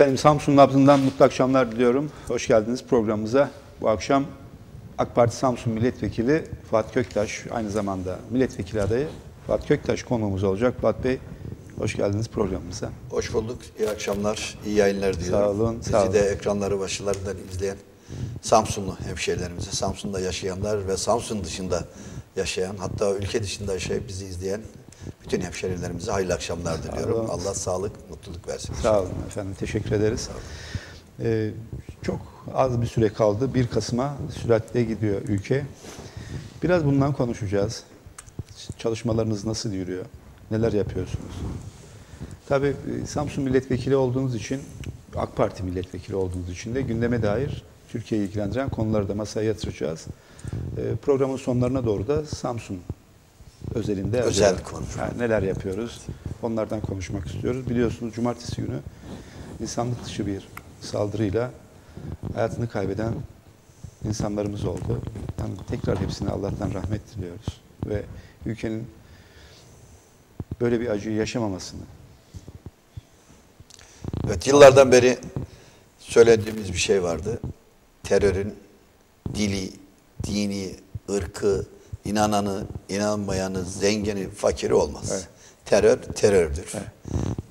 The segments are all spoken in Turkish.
Efendim Samsun Nabzı'ndan mutlu akşamlar diliyorum. Hoş geldiniz programımıza. Bu akşam AK Parti Samsun Milletvekili Fuat Köktaş, aynı zamanda milletvekili adayı Fuat Köktaş konuğumuz olacak. Fuat Bey, hoş geldiniz programımıza. Hoş bulduk. İyi akşamlar, iyi yayınlar diliyorum. Sağ olun, Bizi sağ olun. de ekranları başlarından izleyen Samsunlu hemşehrilerimize, Samsun'da yaşayanlar ve Samsun dışında yaşayan, hatta ülke dışında yaşayıp bizi izleyen bütün hemşehrilerimize hayırlı akşamlar diliyorum. Allah sağlık, mutluluk versin. Sağ olun efendim, teşekkür ederiz. Ee, çok az bir süre kaldı. 1 Kasım'a süratle gidiyor ülke. Biraz bundan konuşacağız. Çalışmalarınız nasıl yürüyor? Neler yapıyorsunuz? Tabii e, Samsun milletvekili olduğunuz için, AK Parti milletvekili olduğunuz için de gündeme dair Türkiye'yi ilgilendiren konuları da masaya yatıracağız. Ee, Programın sonlarına doğru da Samsun özelinde Özel acaba- konu. yani neler yapıyoruz? Onlardan konuşmak istiyoruz. Biliyorsunuz cumartesi günü insanlık dışı bir saldırıyla hayatını kaybeden insanlarımız oldu. Yani tekrar hepsine Allah'tan rahmet diliyoruz ve ülkenin böyle bir acıyı yaşamamasını Evet, yıllardan beri söylediğimiz bir şey vardı. Terörün dili, dini, ırkı, inananı, inanmayanı, zengini, fakiri olmaz. Evet. Terör, terördür.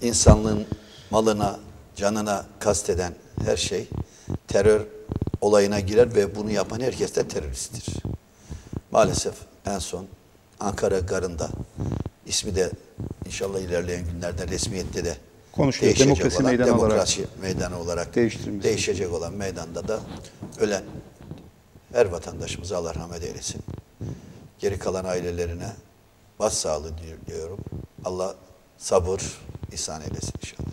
İnsanlığın malına, canına kasteden her şey terör olayına girer ve bunu yapan herkes de teröristtir. Maalesef en son Ankara Garı'nda ismi de inşallah ilerleyen günlerde resmiyette de Konuşuyor. Demokrasi olan, meydanı olarak demokrasi meydanı olarak değişecek olan meydanda da ölen her vatandaşımıza Allah rahmet eylesin. Geri kalan ailelerine başsağlığı diliyorum. Allah sabır ihsan eylesin inşallah.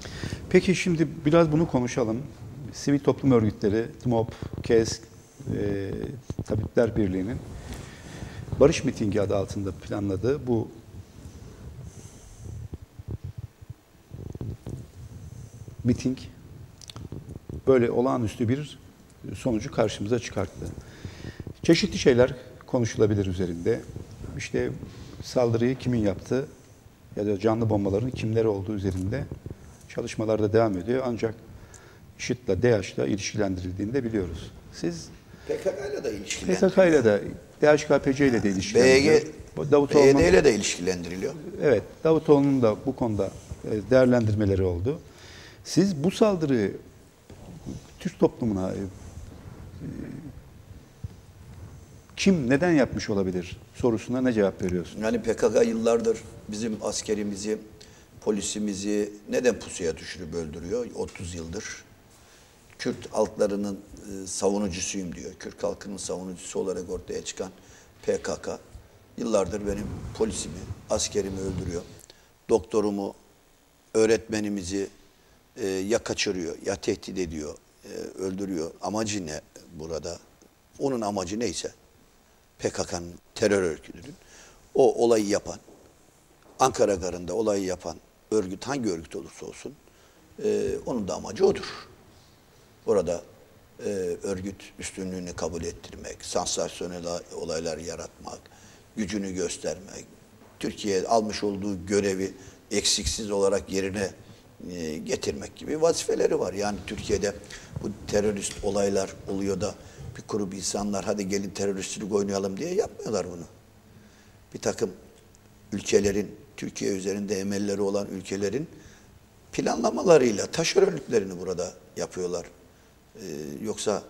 Peki şimdi biraz bunu konuşalım. Sivil toplum örgütleri, TMOP, KES, e, Tabipler Birliği'nin Barış Mitingi adı altında planladığı bu miting böyle olağanüstü bir sonucu karşımıza çıkarttı. Çeşitli şeyler konuşulabilir üzerinde. İşte saldırıyı kimin yaptı ya da canlı bombaların kimleri olduğu üzerinde çalışmalar da devam ediyor. Ancak IŞİD'le, DAEŞ'le ilişkilendirildiğini de biliyoruz. Siz PKK ile de ilişkilendiriyor. PKK ile de DHKPC ile de ilişkilendiriliyor. BG, Davutoğlu'nun, BYD ile de ilişkilendiriliyor. evet, Davutoğlu'nun da bu konuda e, değerlendirmeleri oldu. Siz bu saldırıyı Türk toplumuna e, kim neden yapmış olabilir sorusuna ne cevap veriyorsun? Yani PKK yıllardır bizim askerimizi, polisimizi neden pusuya düşürüp öldürüyor? 30 yıldır. Kürt halklarının e, savunucusuyum diyor. Kürt halkının savunucusu olarak ortaya çıkan PKK yıllardır benim polisimi, askerimi öldürüyor. Doktorumu, öğretmenimizi e, ya kaçırıyor ya tehdit ediyor, e, öldürüyor. Amacı ne burada? Onun amacı neyse PKK'nın terör örgütünün o olayı yapan, Ankara Garı'nda olayı yapan örgüt hangi örgüt olursa olsun e, onun da amacı odur. Orada e, örgüt üstünlüğünü kabul ettirmek, sansasyonel olaylar yaratmak, gücünü göstermek, Türkiye almış olduğu görevi eksiksiz olarak yerine e, getirmek gibi vazifeleri var. Yani Türkiye'de bu terörist olaylar oluyor da bir grup insanlar hadi gelin teröristlik oynayalım diye yapmıyorlar bunu. Bir takım ülkelerin, Türkiye üzerinde emelleri olan ülkelerin planlamalarıyla taşeronluklarını burada yapıyorlar. Ee, yoksa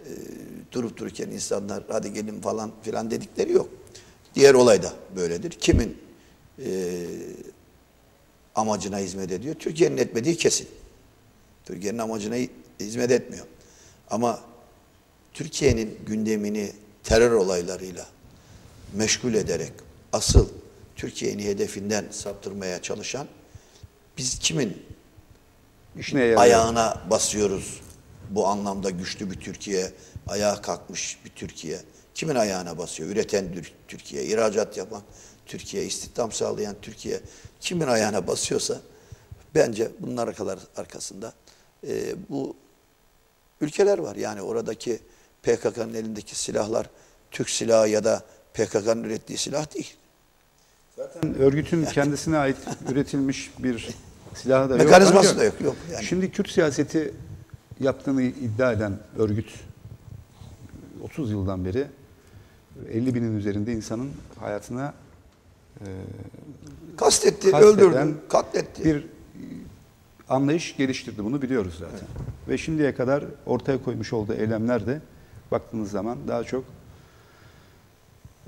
e, durup dururken insanlar hadi gelin falan filan dedikleri yok. Diğer olay da böyledir. Kimin e, amacına hizmet ediyor? Türkiye'nin etmediği kesin. Türkiye'nin amacına hizmet etmiyor. Ama Türkiye'nin gündemini terör olaylarıyla meşgul ederek asıl Türkiye'nin hedefinden saptırmaya çalışan biz kimin yarıyor. ayağına basıyoruz bu anlamda güçlü bir Türkiye, ayağa kalkmış bir Türkiye. Kimin ayağına basıyor? Üreten Tür- Türkiye, ihracat yapan Türkiye, istihdam sağlayan Türkiye. Kimin ayağına basıyorsa bence bunlar kadar arkasında e, bu ülkeler var. Yani oradaki PKK'nın elindeki silahlar Türk silahı ya da PKK'nın ürettiği silah değil. Zaten örgütün kendisine ait üretilmiş bir Silahı da Mekanizması yok. da yok, yok yani. Şimdi Kürt siyaseti yaptığını iddia eden örgüt 30 yıldan beri 50 binin üzerinde insanın hayatına Kastetti, Katleden öldürdü, katletti. bir anlayış geliştirdi. Bunu biliyoruz zaten. Ve şimdiye kadar ortaya koymuş olduğu eylemler de baktığınız zaman daha çok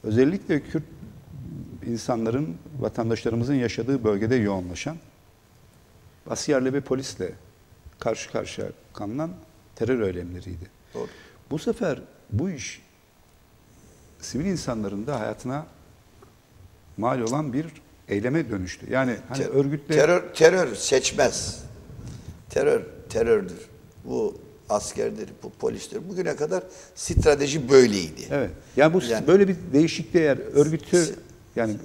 özellikle Kürt insanların, vatandaşlarımızın yaşadığı bölgede yoğunlaşan asiyerle ve polisle karşı karşıya kalınan terör eylemleriydi. Doğru. Bu sefer bu iş sivil insanların da hayatına mal olan bir eyleme dönüştü. Yani hani Ter- örgütle terör terör seçmez. Terör terördür. Bu askerdir, bu polistir. Bugüne kadar strateji böyleydi. evet. Yani bu Yani- böyle bir değişikliği eğer örgütü yani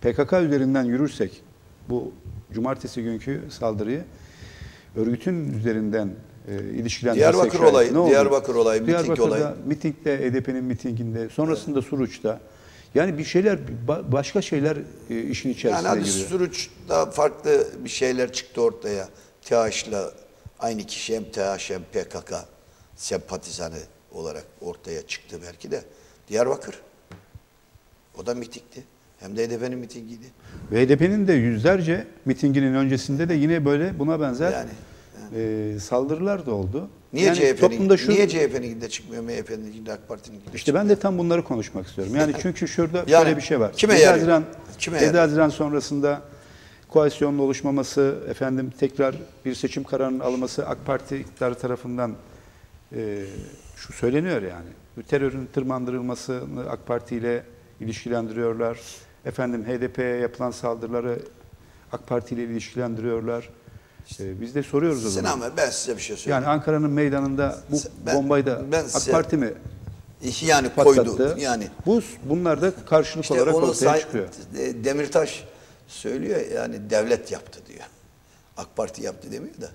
PKK üzerinden yürürsek bu cumartesi günkü saldırıyı örgütün üzerinden e, ilişkilendirirsek Diyarbakır şayet olayı, ne? Diyarbakır olayı, miting Diyarbakır'da, olayı. mitingde, HDP'nin mitinginde, sonrasında Suruç'ta yani bir şeyler ba- başka şeyler e, işin Yani içerisine hadi giriyor. Suruç'ta farklı bir şeyler çıktı ortaya. TH'la aynı kişi hem TH hem PKK sempatizanı olarak ortaya çıktı belki de. Diyarbakır. O da mitikti. Hem de HDP'nin mitingiydi. Ve HDP'nin de yüzlerce mitinginin öncesinde de yine böyle buna benzer Yani, e, saldırılar da oldu. Niye Yani CHP'nin şu niye CHP'nin de çıkmıyor, MHP'nin de AK Parti'nin de İşte ben de tam bunları konuşmak istiyorum. Yani çünkü şurada Yani şöyle bir şey var. kime 7 yarıyor? Haziran, Kime 7 yarıyor? Haziran sonrasında koalisyonun oluşmaması, efendim tekrar bir seçim kararının alınması AK Parti iktidarı tarafından e, şu söyleniyor yani. Terörün tırmandırılmasını AK Parti ile ilişkilendiriyorlar. Efendim HDP'ye yapılan saldırıları AK Parti ile ilişkilendiriyorlar. E, biz de soruyoruz o zaman. Sinan Bey ben size bir şey söyleyeyim. Yani Ankara'nın meydanında bu Ben- bombayı da ben AK size- Parti mi yani patlattı? koydu. Yani Bu bunlar da karşılık İşte olarak ortaya say- çıkıyor. Demirtaş söylüyor yani devlet yaptı diyor. AK Parti yaptı demiyor da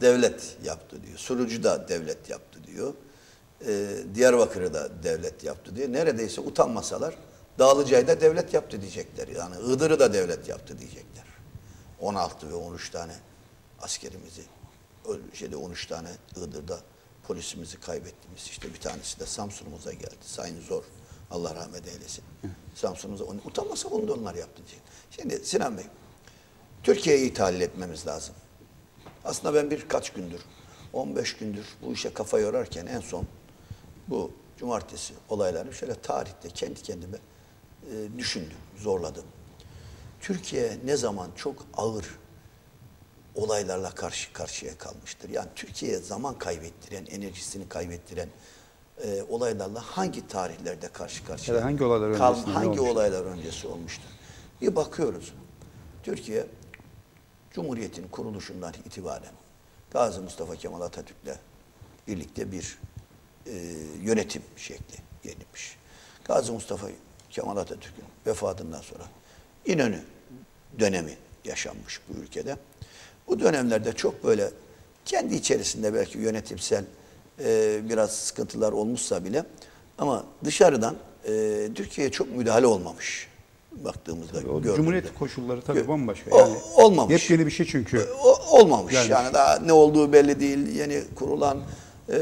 devlet yaptı diyor. Surucu da devlet yaptı diyor. Ee, Diyarbakır'ı da devlet yaptı diyor. Neredeyse utanmasalar Dağlıca'yı da devlet yaptı diyecekler. Yani Iğdır'ı da devlet yaptı diyecekler. 16 ve 13 tane askerimizi, şeyde 13 tane Iğdır'da polisimizi kaybettiğimiz işte bir tanesi de Samsun'umuza geldi. Sayın Zor. Allah rahmet eylesin. Samsun'umuza utanmasa bunu da onlar yaptı diyecek. Şimdi Sinan Bey, Türkiye'yi tahlil etmemiz lazım. Aslında ben birkaç gündür, 15 gündür bu işe kafa yorarken en son bu cumartesi olaylarını şöyle tarihte kendi kendime e, düşündüm, zorladım. Türkiye ne zaman çok ağır olaylarla karşı karşıya kalmıştır. Yani Türkiye'ye zaman kaybettiren, enerjisini kaybettiren e, olaylarla hangi tarihlerde karşı karşıya? Ya hangi olaylar kal- öncesinde ne Hangi olaylar öncesi olmuştur? Bir bakıyoruz. Türkiye Cumhuriyet'in kuruluşundan itibaren Gazi Mustafa Kemal Atatürk'le birlikte bir e, yönetim şekli yenilmiş. Gazi Mustafa Kemal Atatürk'ün vefatından sonra İnönü dönemi yaşanmış bu ülkede. Bu dönemlerde çok böyle kendi içerisinde belki yönetimsel e, biraz sıkıntılar olmuşsa bile ama dışarıdan e, Türkiye'ye çok müdahale olmamış baktığımızda. Gördüğümüzde. Cumhuriyet koşulları tabii bol O- olmamış. Yepyeni bir şey çünkü. O- olmamış. Yani- Yani daha ne olduğu belli değil. Yeni kurulan e,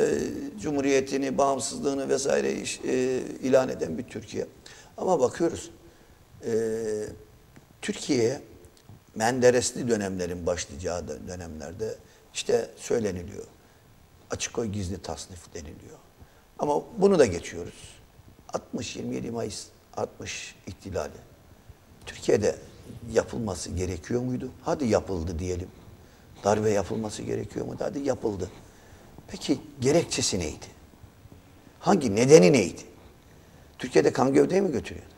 cumhuriyetini, bağımsızlığını vesaire iş- e, ilan eden bir Türkiye. Ama bakıyoruz e, Türkiye'ye Menderesli dönemlerin başlayacağı dö- dönemlerde işte söyleniliyor. Açık oy gizli tasnif deniliyor. Ama bunu da geçiyoruz. 60-27 Mayıs 60 ihtilali. Türkiye'de yapılması gerekiyor muydu? Hadi yapıldı diyelim. Darbe yapılması gerekiyor muydu? Hadi yapıldı. Peki gerekçesi neydi? Hangi nedeni neydi? Türkiye'de kan gövdeyi mi götürüyordu?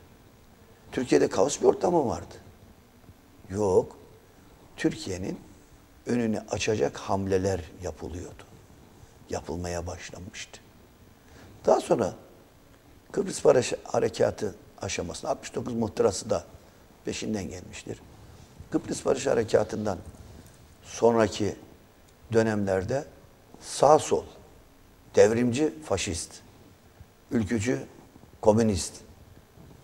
Türkiye'de kaos bir ortam mı vardı? Yok. Türkiye'nin önünü açacak hamleler yapılıyordu. Yapılmaya başlanmıştı. Daha sonra Kıbrıs Barış Harekatı aşamasında 69 muhtırası da peşinden gelmiştir. Kıbrıs Barış Harekatı'ndan sonraki dönemlerde sağ sol, devrimci faşist, ülkücü komünist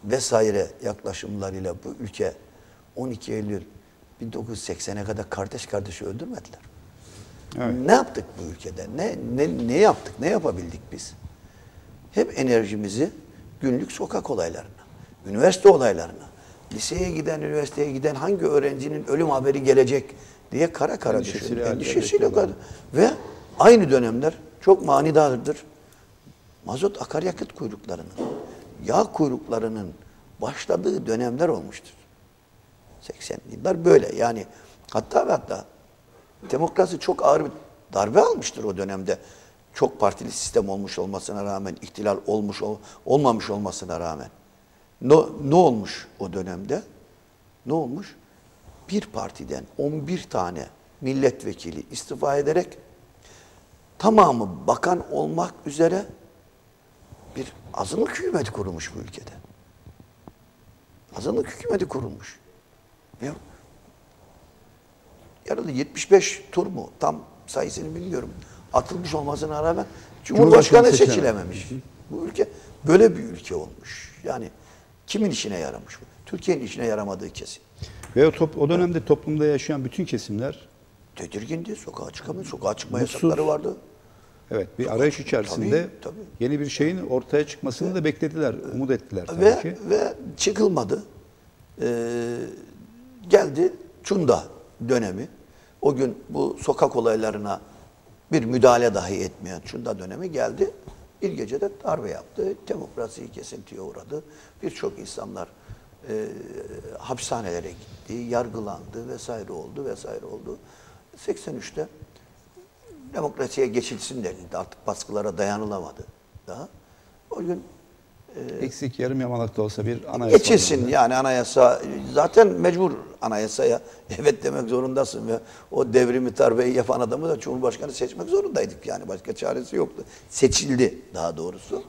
vesaire yaklaşımlarıyla bu ülke 12 Eylül 1980'e kadar kardeş kardeşi öldürmediler. Evet. Ne yaptık bu ülkede? Ne, ne, ne yaptık? Ne yapabildik biz? Hep enerjimizi günlük sokak olaylarına, üniversite olaylarına, liseye giden, üniversiteye giden hangi öğrencinin ölüm haberi gelecek diye kara kara Endişesiyle halde Endişesiyle kadar. Ve aynı dönemler çok manidardır. Mazot akaryakıt kuyruklarının, yağ kuyruklarının başladığı dönemler olmuştur. 80'li yıllar böyle. Yani hatta ve hatta demokrasi çok ağır bir darbe almıştır o dönemde. Çok partili sistem olmuş olmasına rağmen, ihtilal olmuş ol- olmamış olmasına rağmen. Ne, ne olmuş o dönemde? Ne olmuş? Bir partiden 11 tane milletvekili istifa ederek tamamı bakan olmak üzere bir azınlık hükümeti kurulmuş bu ülkede. Azınlık hükümeti kurulmuş. Ya, yarıda 75 tur mu? Tam sayısını bilmiyorum. Atılmış olmasına rağmen Cumhurbaşkanı Cumhurbaşkanı seçilememiş. Bu ülke böyle bir ülke olmuş. Yani kimin işine yaramış bu? Türkiye'nin işine yaramadığı kesin. Ve o, top, o dönemde toplumda yaşayan bütün kesimler Tedirgindi, sokağa çıkamıyor. Sokağa çıkma Mutsuz. yasakları vardı. evet bir arayış içerisinde Tabii, tabii. yeni bir şeyin ortaya çıkmasını da beklediler, umut ettiler tabii Ve, ki. ve çıkılmadı. Ee, geldi Çunda dönemi. O gün bu sokak olaylarına bir müdahale dahi etmeyen Çunda dönemi geldi. Bir gecede darbe yaptı. Demokrasiyi kesintiye uğradı. Birçok insanlar e, hapishanelere gitti, yargılandı vesaire oldu vesaire oldu. 83'te demokrasiye geçilsin denildi. Artık baskılara dayanılamadı daha. O gün Eksik yarım yamalak da olsa bir anayasa. Geçilsin yani anayasa zaten mecbur anayasaya evet demek zorundasın ve o devrimi darbeyi yapan adamı da Cumhurbaşkanı seçmek zorundaydık yani başka çaresi yoktu. Seçildi daha doğrusu.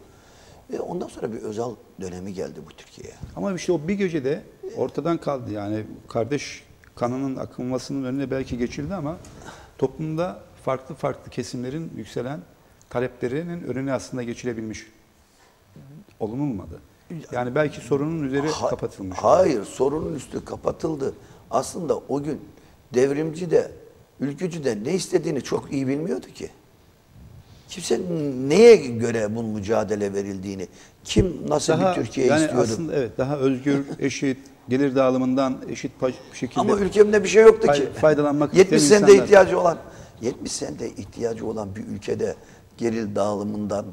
Ve ondan sonra bir özel dönemi geldi bu Türkiye'ye. Ama işte o bir gecede ortadan kaldı. Yani kardeş kanının akılmasının önüne belki geçildi ama toplumda farklı farklı kesimlerin yükselen taleplerinin önüne aslında geçilebilmiş olunulmadı. Yani belki sorunun üzeri Ha- kapatılmış. Hayır, sorunun üstü kapatıldı. Aslında o gün devrimci de, ülkücü de ne istediğini çok iyi bilmiyordu ki. Kimse neye göre bunun mücadele verildiğini, kim nasıl Daha, bir Türkiye yani istiyordu. aslında evet daha özgür, eşit, gelir dağılımından eşit şekilde Ama ülkemde bir şey yoktu ki. faydalanmak 70 isteyen senede insanlar- ihtiyacı olan 70 senede ihtiyacı olan bir ülkede geril dağılımından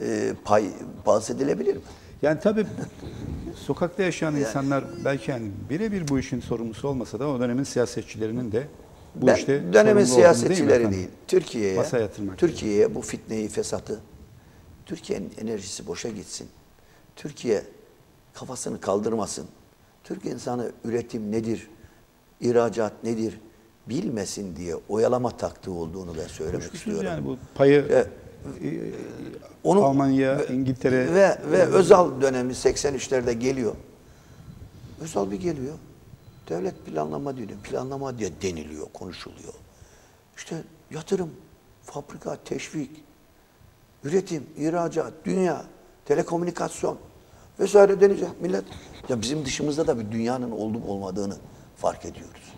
e, pay bahsedilebilir mi? Yani tabii sokakta yaşayan insanlar belki yani birebir bu işin sorumlusu olmasa da o dönemin siyasetçilerinin de bu ben işte dönemin siyasetçileri değil, efendim? Türkiye'ye. Türkiye'ye bu fitneyi, fesatı Türkiye'nin enerjisi boşa gitsin. Türkiye kafasını kaldırmasın. Türk insanı üretim nedir, ihracat nedir bilmesin diye oyalama taktığı olduğunu ben söylemek Kuşkusuz istiyorum. yani bu payı Ve- e, Onu- Almanya, ve- İngiltere ve ve Özal dönemi 83'lerde geliyor. Özal bir geliyor. Devlet planlama diyor. Planlama diye deniliyor, konuşuluyor. İşte yatırım, fabrika, teşvik, üretim, ihracat, dünya, telekomünikasyon vesaire denince millet ya bizim dışımızda da bir dünyanın olup olmadığını fark ediyoruz.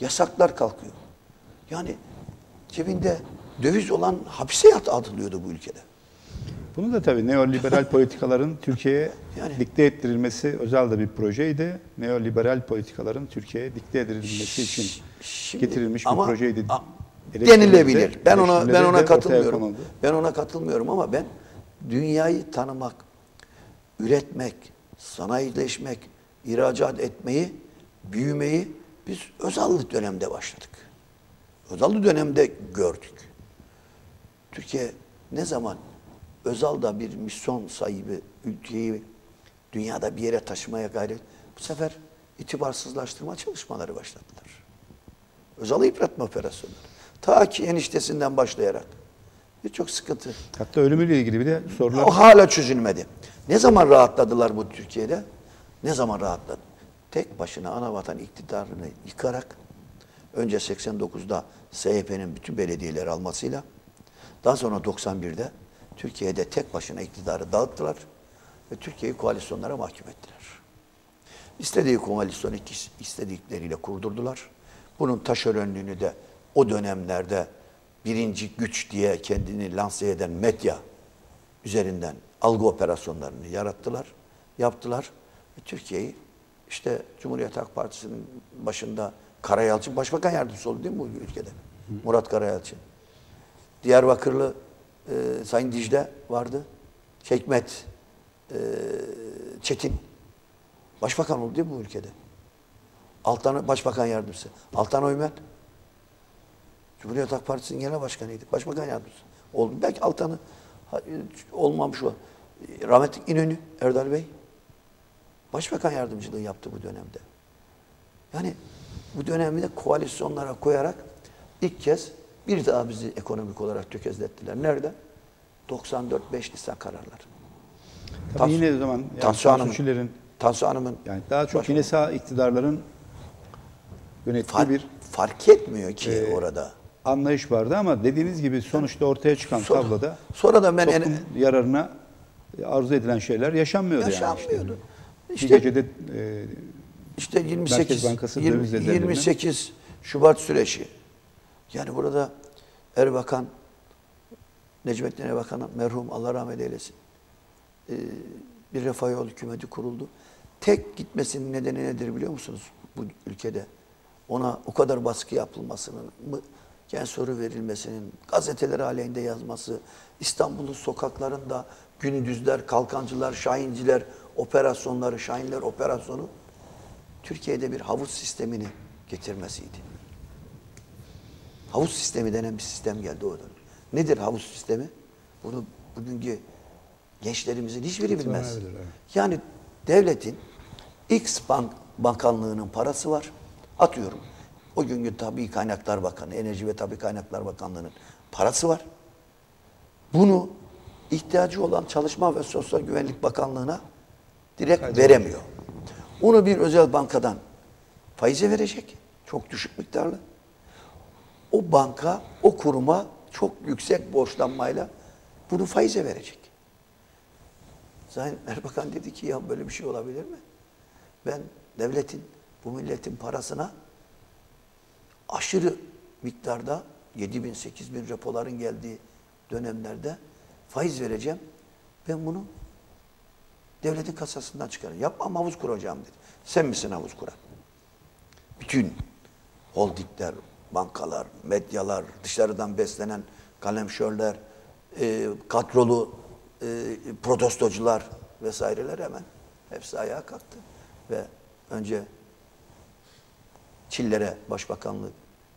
Yasaklar kalkıyor. Yani cebinde döviz olan hapse yat atılıyordu bu ülkede. Bunu da tabii neoliberal politikaların Türkiye'ye Yani- dikte ettirilmesi özel de bir projeydi. Neoliberal politikaların Türkiye'ye dikte edilmesi için Şimdi- getirilmiş bir ama- projeydi. a- denilebilir. Ben ona ben ona katılmıyorum. Ben ona katılmıyorum ama ben dünyayı tanımak, üretmek, sanayileşmek, ihracat etmeyi, büyümeyi biz Özallı dönemde başladık. Özallı dönemde gördük. Türkiye ne zaman Özal'da bir misyon sahibi ülkeyi dünyada bir yere taşımaya gayret bu sefer itibarsızlaştırma çalışmaları başladılar. Özal'ı yıpratma operasyonları. Ta ki eniştesinden başlayarak. Birçok sıkıntı. Hatta ölümüyle ilgili bile sorular O hala çözülmedi. Ne zaman rahatladılar bu Türkiye'de? Ne zaman rahatladı? Tek başına anavatan iktidarını yıkarak önce 89'da SHP'nin bütün belediyeleri almasıyla daha sonra 91'de Türkiye'de tek başına iktidarı dağıttılar ve Türkiye'yi koalisyonlara mahkum ettiler. İstediği koalisyonu istedikleriyle kurdurdular Bunun taşeronluğunu da o dönemlerde birinci güç diye kendini lanse eden medya üzerinden algı operasyonlarını yarattılar, yaptılar. Ve Türkiye'yi işte Cumhuriyet Halk Partisi'nin başında Karayalçın başbakan yardımcısı oldu değil mi bu ülkede? Murat Karayalçın. Diyarbakırlı e, Sayın Dicle vardı. Hikmet e, Çetin başbakan oldu değil mi bu ülkede? Altan Başbakan Yardımcısı. Altan Oymen Cumhuriyet Halk Partisi'nin genel başkanıydı. Başbakan yardımcısı. Oldu. Belki Altan'ı olmamış o. Rahmetli İnönü Erdal Bey başbakan yardımcılığı yaptı bu dönemde. Yani bu dönemde koalisyonlara koyarak ilk kez bir daha bizi ekonomik olarak tökezlettiler. Nerede? 94 5 Nisan kararları. Tabii Tansu- yine o zaman yani Tansu Hanım'ın- Tansu Hanım'ın yani daha çok Başbakan- yine sağ iktidarların yönettiği fark, bir fark etmiyor ki e, orada. anlayış vardı ama dediğiniz gibi sonuçta ortaya çıkan Sonra- tabloda sonra da ben en- yararına arzu edilen şeyler yaşanmıyordu, yani. Yaşanmıyordu. İşte. Gecede e, İşte 28 Merkez Bankası 20 döviz rezervlerinin- 28 Şubat süreci. Yani burada Erbakan Necmettin Erbakan'a merhum Allah rahmet eylesin. Ee, bir refah yol hükümeti kuruldu. Tek gitmesinin nedeni nedir biliyor musunuz bu ülkede? Ona o kadar baskı yapılmasının, gen soru verilmesinin, gazeteler aleyhinde yazması, İstanbul'un sokaklarında günüdüzler, kalkancılar, şahinciler operasyonları, şahinler operasyonu Türkiye'de bir havuz sistemini getirmesiydi. Havuz sistemi denen bir sistem geldi o dönem. Nedir havuz sistemi? Bunu bugünkü gençlerimizin hiçbiri bilmez. Evet. Yani devletin X bank, bakanlığının parası var. Atıyorum. O günkü Tabii Kaynaklar Bakanı, Enerji ve Tabii Kaynaklar Bakanlığı'nın parası var. Bunu ihtiyacı olan Çalışma ve Sosyal Güvenlik Bakanlığı'na direkt veremiyor. Onu bir özel bankadan faize verecek. Çok düşük miktarlı. O banka, o kuruma çok yüksek borçlanmayla bunu faize verecek. Sayın Erbakan dedi ki ya böyle bir şey olabilir mi? Ben devletin, bu milletin parasına aşırı miktarda 7 bin, 8 bin repoların geldiği dönemlerde faiz vereceğim. Ben bunu devletin kasasından çıkarım. Yapmam havuz kuracağım dedi. Sen misin havuz kuran? Bütün holdingler, bankalar, medyalar, dışarıdan beslenen kalemşörler, e, kadrolu e, protestocular vesaireler hemen hepsi ayağa kalktı. Ve önce Çillere başbakanlık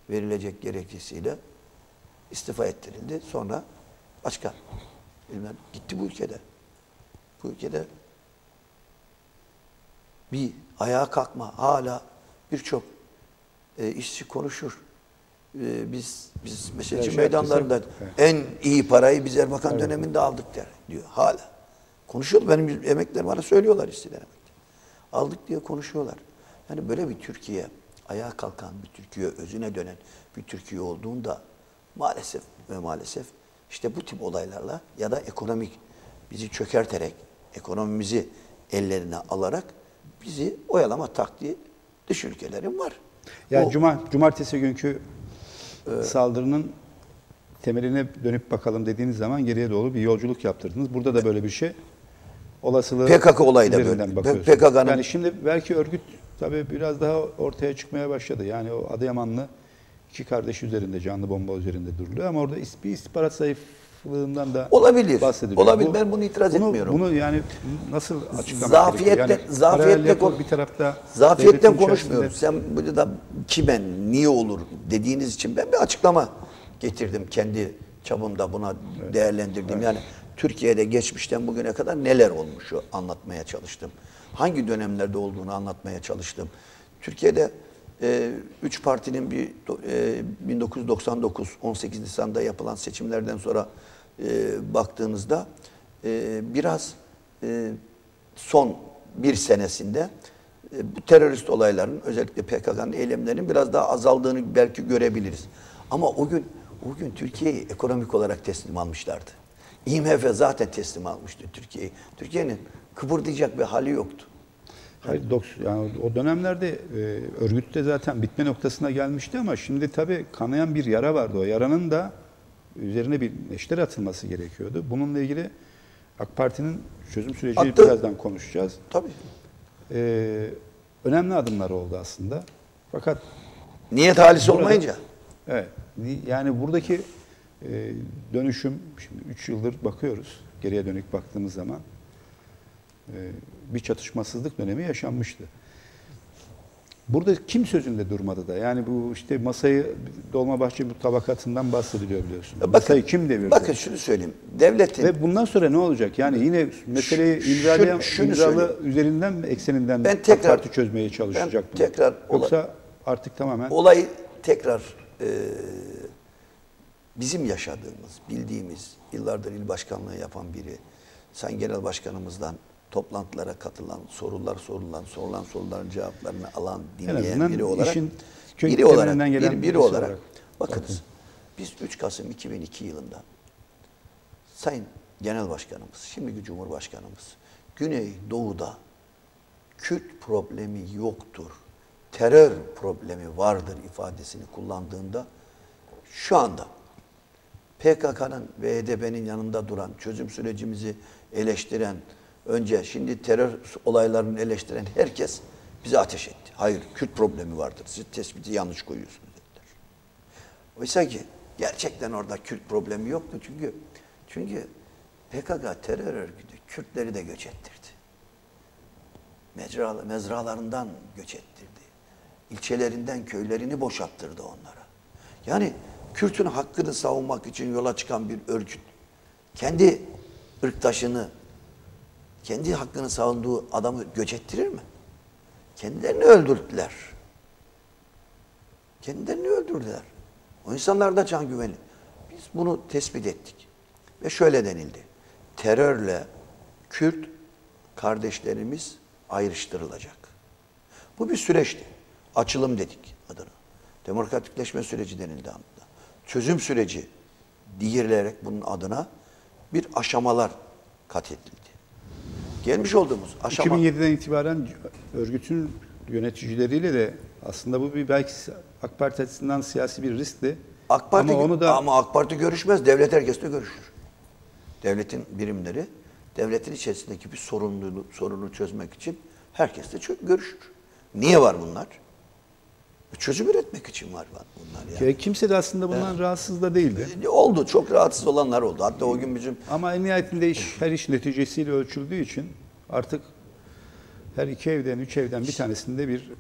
verilecek gerekçesiyle istifa ettirildi. Sonra başka bilmem gitti bu ülkede. Bu ülkede bir ayağa kalkma hala birçok e, işçi konuşur. E, biz biz meseleci Evet, meydanlarında evet. en iyi parayı biz Erbakan döneminde aldık der diyor hala. Konuşuyor benim emekler bana söylüyorlar işçiler emekler. Aldık diye konuşuyorlar. Yani böyle bir Türkiye ayağa kalkan bir Türkiye özüne dönen bir Türkiye olduğunda maalesef ve maalesef işte bu tip olaylarla ya da ekonomik bizi çökerterek ekonomimizi ellerine alarak bizi oyalama taktiği dış ülkelerin var. Yani O- cuma cumartesi günkü saldırının temeline dönüp bakalım dediğiniz zaman geriye doğru bir yolculuk yaptırdınız. Burada da böyle bir şey olasılığı PKK olayı da üzerinden böyle. bakıyorsunuz. PKK'nın Yani şimdi belki örgüt tabii biraz daha ortaya çıkmaya başladı. Yani o Adıyamanlı iki kardeş üzerinde canlı bomba üzerinde duruluyor ama orada is- bir istihbarat zayıflığından da Olabilir. bahsediliyor. Olabilir. Ben bunu itiraz bunu, etmiyorum. Bunu yani nasıl açıklamak Zafiyetten- gerekiyor? Yani kon- bir tarafta Zafiyetten konuşmuyorum. içerisinde- Sen burada kimen, niye olur dediğiniz için ben bir açıklama getirdim kendi çabımda buna değerlendirdim. Yani Türkiye'de geçmişten bugüne kadar neler olmuşu anlatmaya çalıştım. Hangi dönemlerde olduğunu anlatmaya çalıştım. Türkiye'de e, üç partinin bir e, 1999 18 Nisan'da yapılan seçimlerden sonra e, baktığınızda e, biraz e, son bir senesinde e, bu terörist olayların özellikle PKK'nın eylemlerinin biraz daha azaldığını belki görebiliriz. Ama o gün o gün Türkiye'yi ekonomik olarak teslim almışlardı. IMF zaten teslim almıştı Türkiye'yi. Türkiye'nin kıpırdayacak bir hali yoktu. Hayır, yani o dönemlerde e, örgüt de zaten bitme noktasına gelmişti ama şimdi tabii kanayan bir yara vardı. O yaranın da üzerine bir neşter atılması gerekiyordu. Bununla ilgili AK Parti'nin çözüm sürecini Attı. birazdan konuşacağız. Tabii. E, önemli adımlar oldu aslında. Fakat Niyet halis Burada- olmayınca. Evet. ni- Yani buradaki e, dönüşüm, şimdi 3 yıldır bakıyoruz, geriye dönük baktığımız zaman e, bir çatışmasızlık dönemi yaşanmıştı. Burada kim sözünde durmadı da? Yani bu işte masayı Dolmabahçe bu tabakatından bahsediliyor biliyorsun. Bakın, masayı kim devirdi? Bakın şunu söyleyeyim. Devletin Ve bundan sonra ne olacak? Yani yine meseleyi imzalayan, şunu- imzalı söyleyeyim. üzerinden mi, ekseninden Ben tekrar- Parti çözmeye çalışacak ben tekrar Yoksa artık tamamen Olayı tekrar e, bizim yaşadığımız, bildiğimiz, yıllardır il başkanlığı yapan biri, Sayın Genel Başkanımızdan toplantılara katılan, sorular sorulan, sorulan soruların cevaplarını alan, dinleyen biri olarak, işin biri olarak, gelen bir, biri birisi olarak, olarak. bakınız, biz 3 Kasım 2002 yılında Sayın Genel Başkanımız, şimdiki Cumhurbaşkanımız, Güney Doğu'da Kürt problemi yoktur, terör problemi vardır ifadesini kullandığında şu anda PKK'nın ve HDP'nin yanında duran, çözüm sürecimizi eleştiren, önce şimdi terör olaylarını eleştiren herkes bize ateş etti. Hayır, Kürt problemi vardır. Siz tespiti yanlış koyuyorsunuz dediler. Oysa ki gerçekten orada Kürt problemi yoktu çünkü çünkü PKK terör örgütü Kürtleri de göç ettirdi mecra, mezralarından göç ettirdi. İlçelerinden köylerini boşalttırdı onlara. Yani Kürt'ün hakkını savunmak için yola çıkan bir örgüt kendi ırktaşını, kendi hakkını savunduğu adamı göç ettirir mi? Kendilerini öldürdüler. Kendilerini öldürdüler. O insanlar da can güvenli. Biz bunu tespit ettik. Ve şöyle denildi. Terörle Kürt kardeşlerimiz ayrıştırılacak. Bu bir süreçti. Açılım dedik adına. Demokratikleşme süreci denildi adına. Çözüm süreci diyerek bunun adına bir aşamalar kat edildi. Gelmiş olduğumuz aşama... 2007'den itibaren örgütün yöneticileriyle de aslında bu bir belki AK Parti açısından siyasi bir riskti. AK Parti ama onu da ama AK Parti görüşmez, devlet herkesle görüşür. Devletin birimleri devletin içerisindeki bir sorunlu sorunu çözmek için herkesle görüşür. Niye var bunlar? Çözüm üretmek için var bunlar yani. Ki kimse de aslında bundan rahatsız da değildi. E, Oldu, çok rahatsız olanlar oldu. Hatta o gün bizim Ama en nihayetinde iş her iş neticesiyle ölçüldüğü için artık her iki evden, üç evden bir tanesinde bir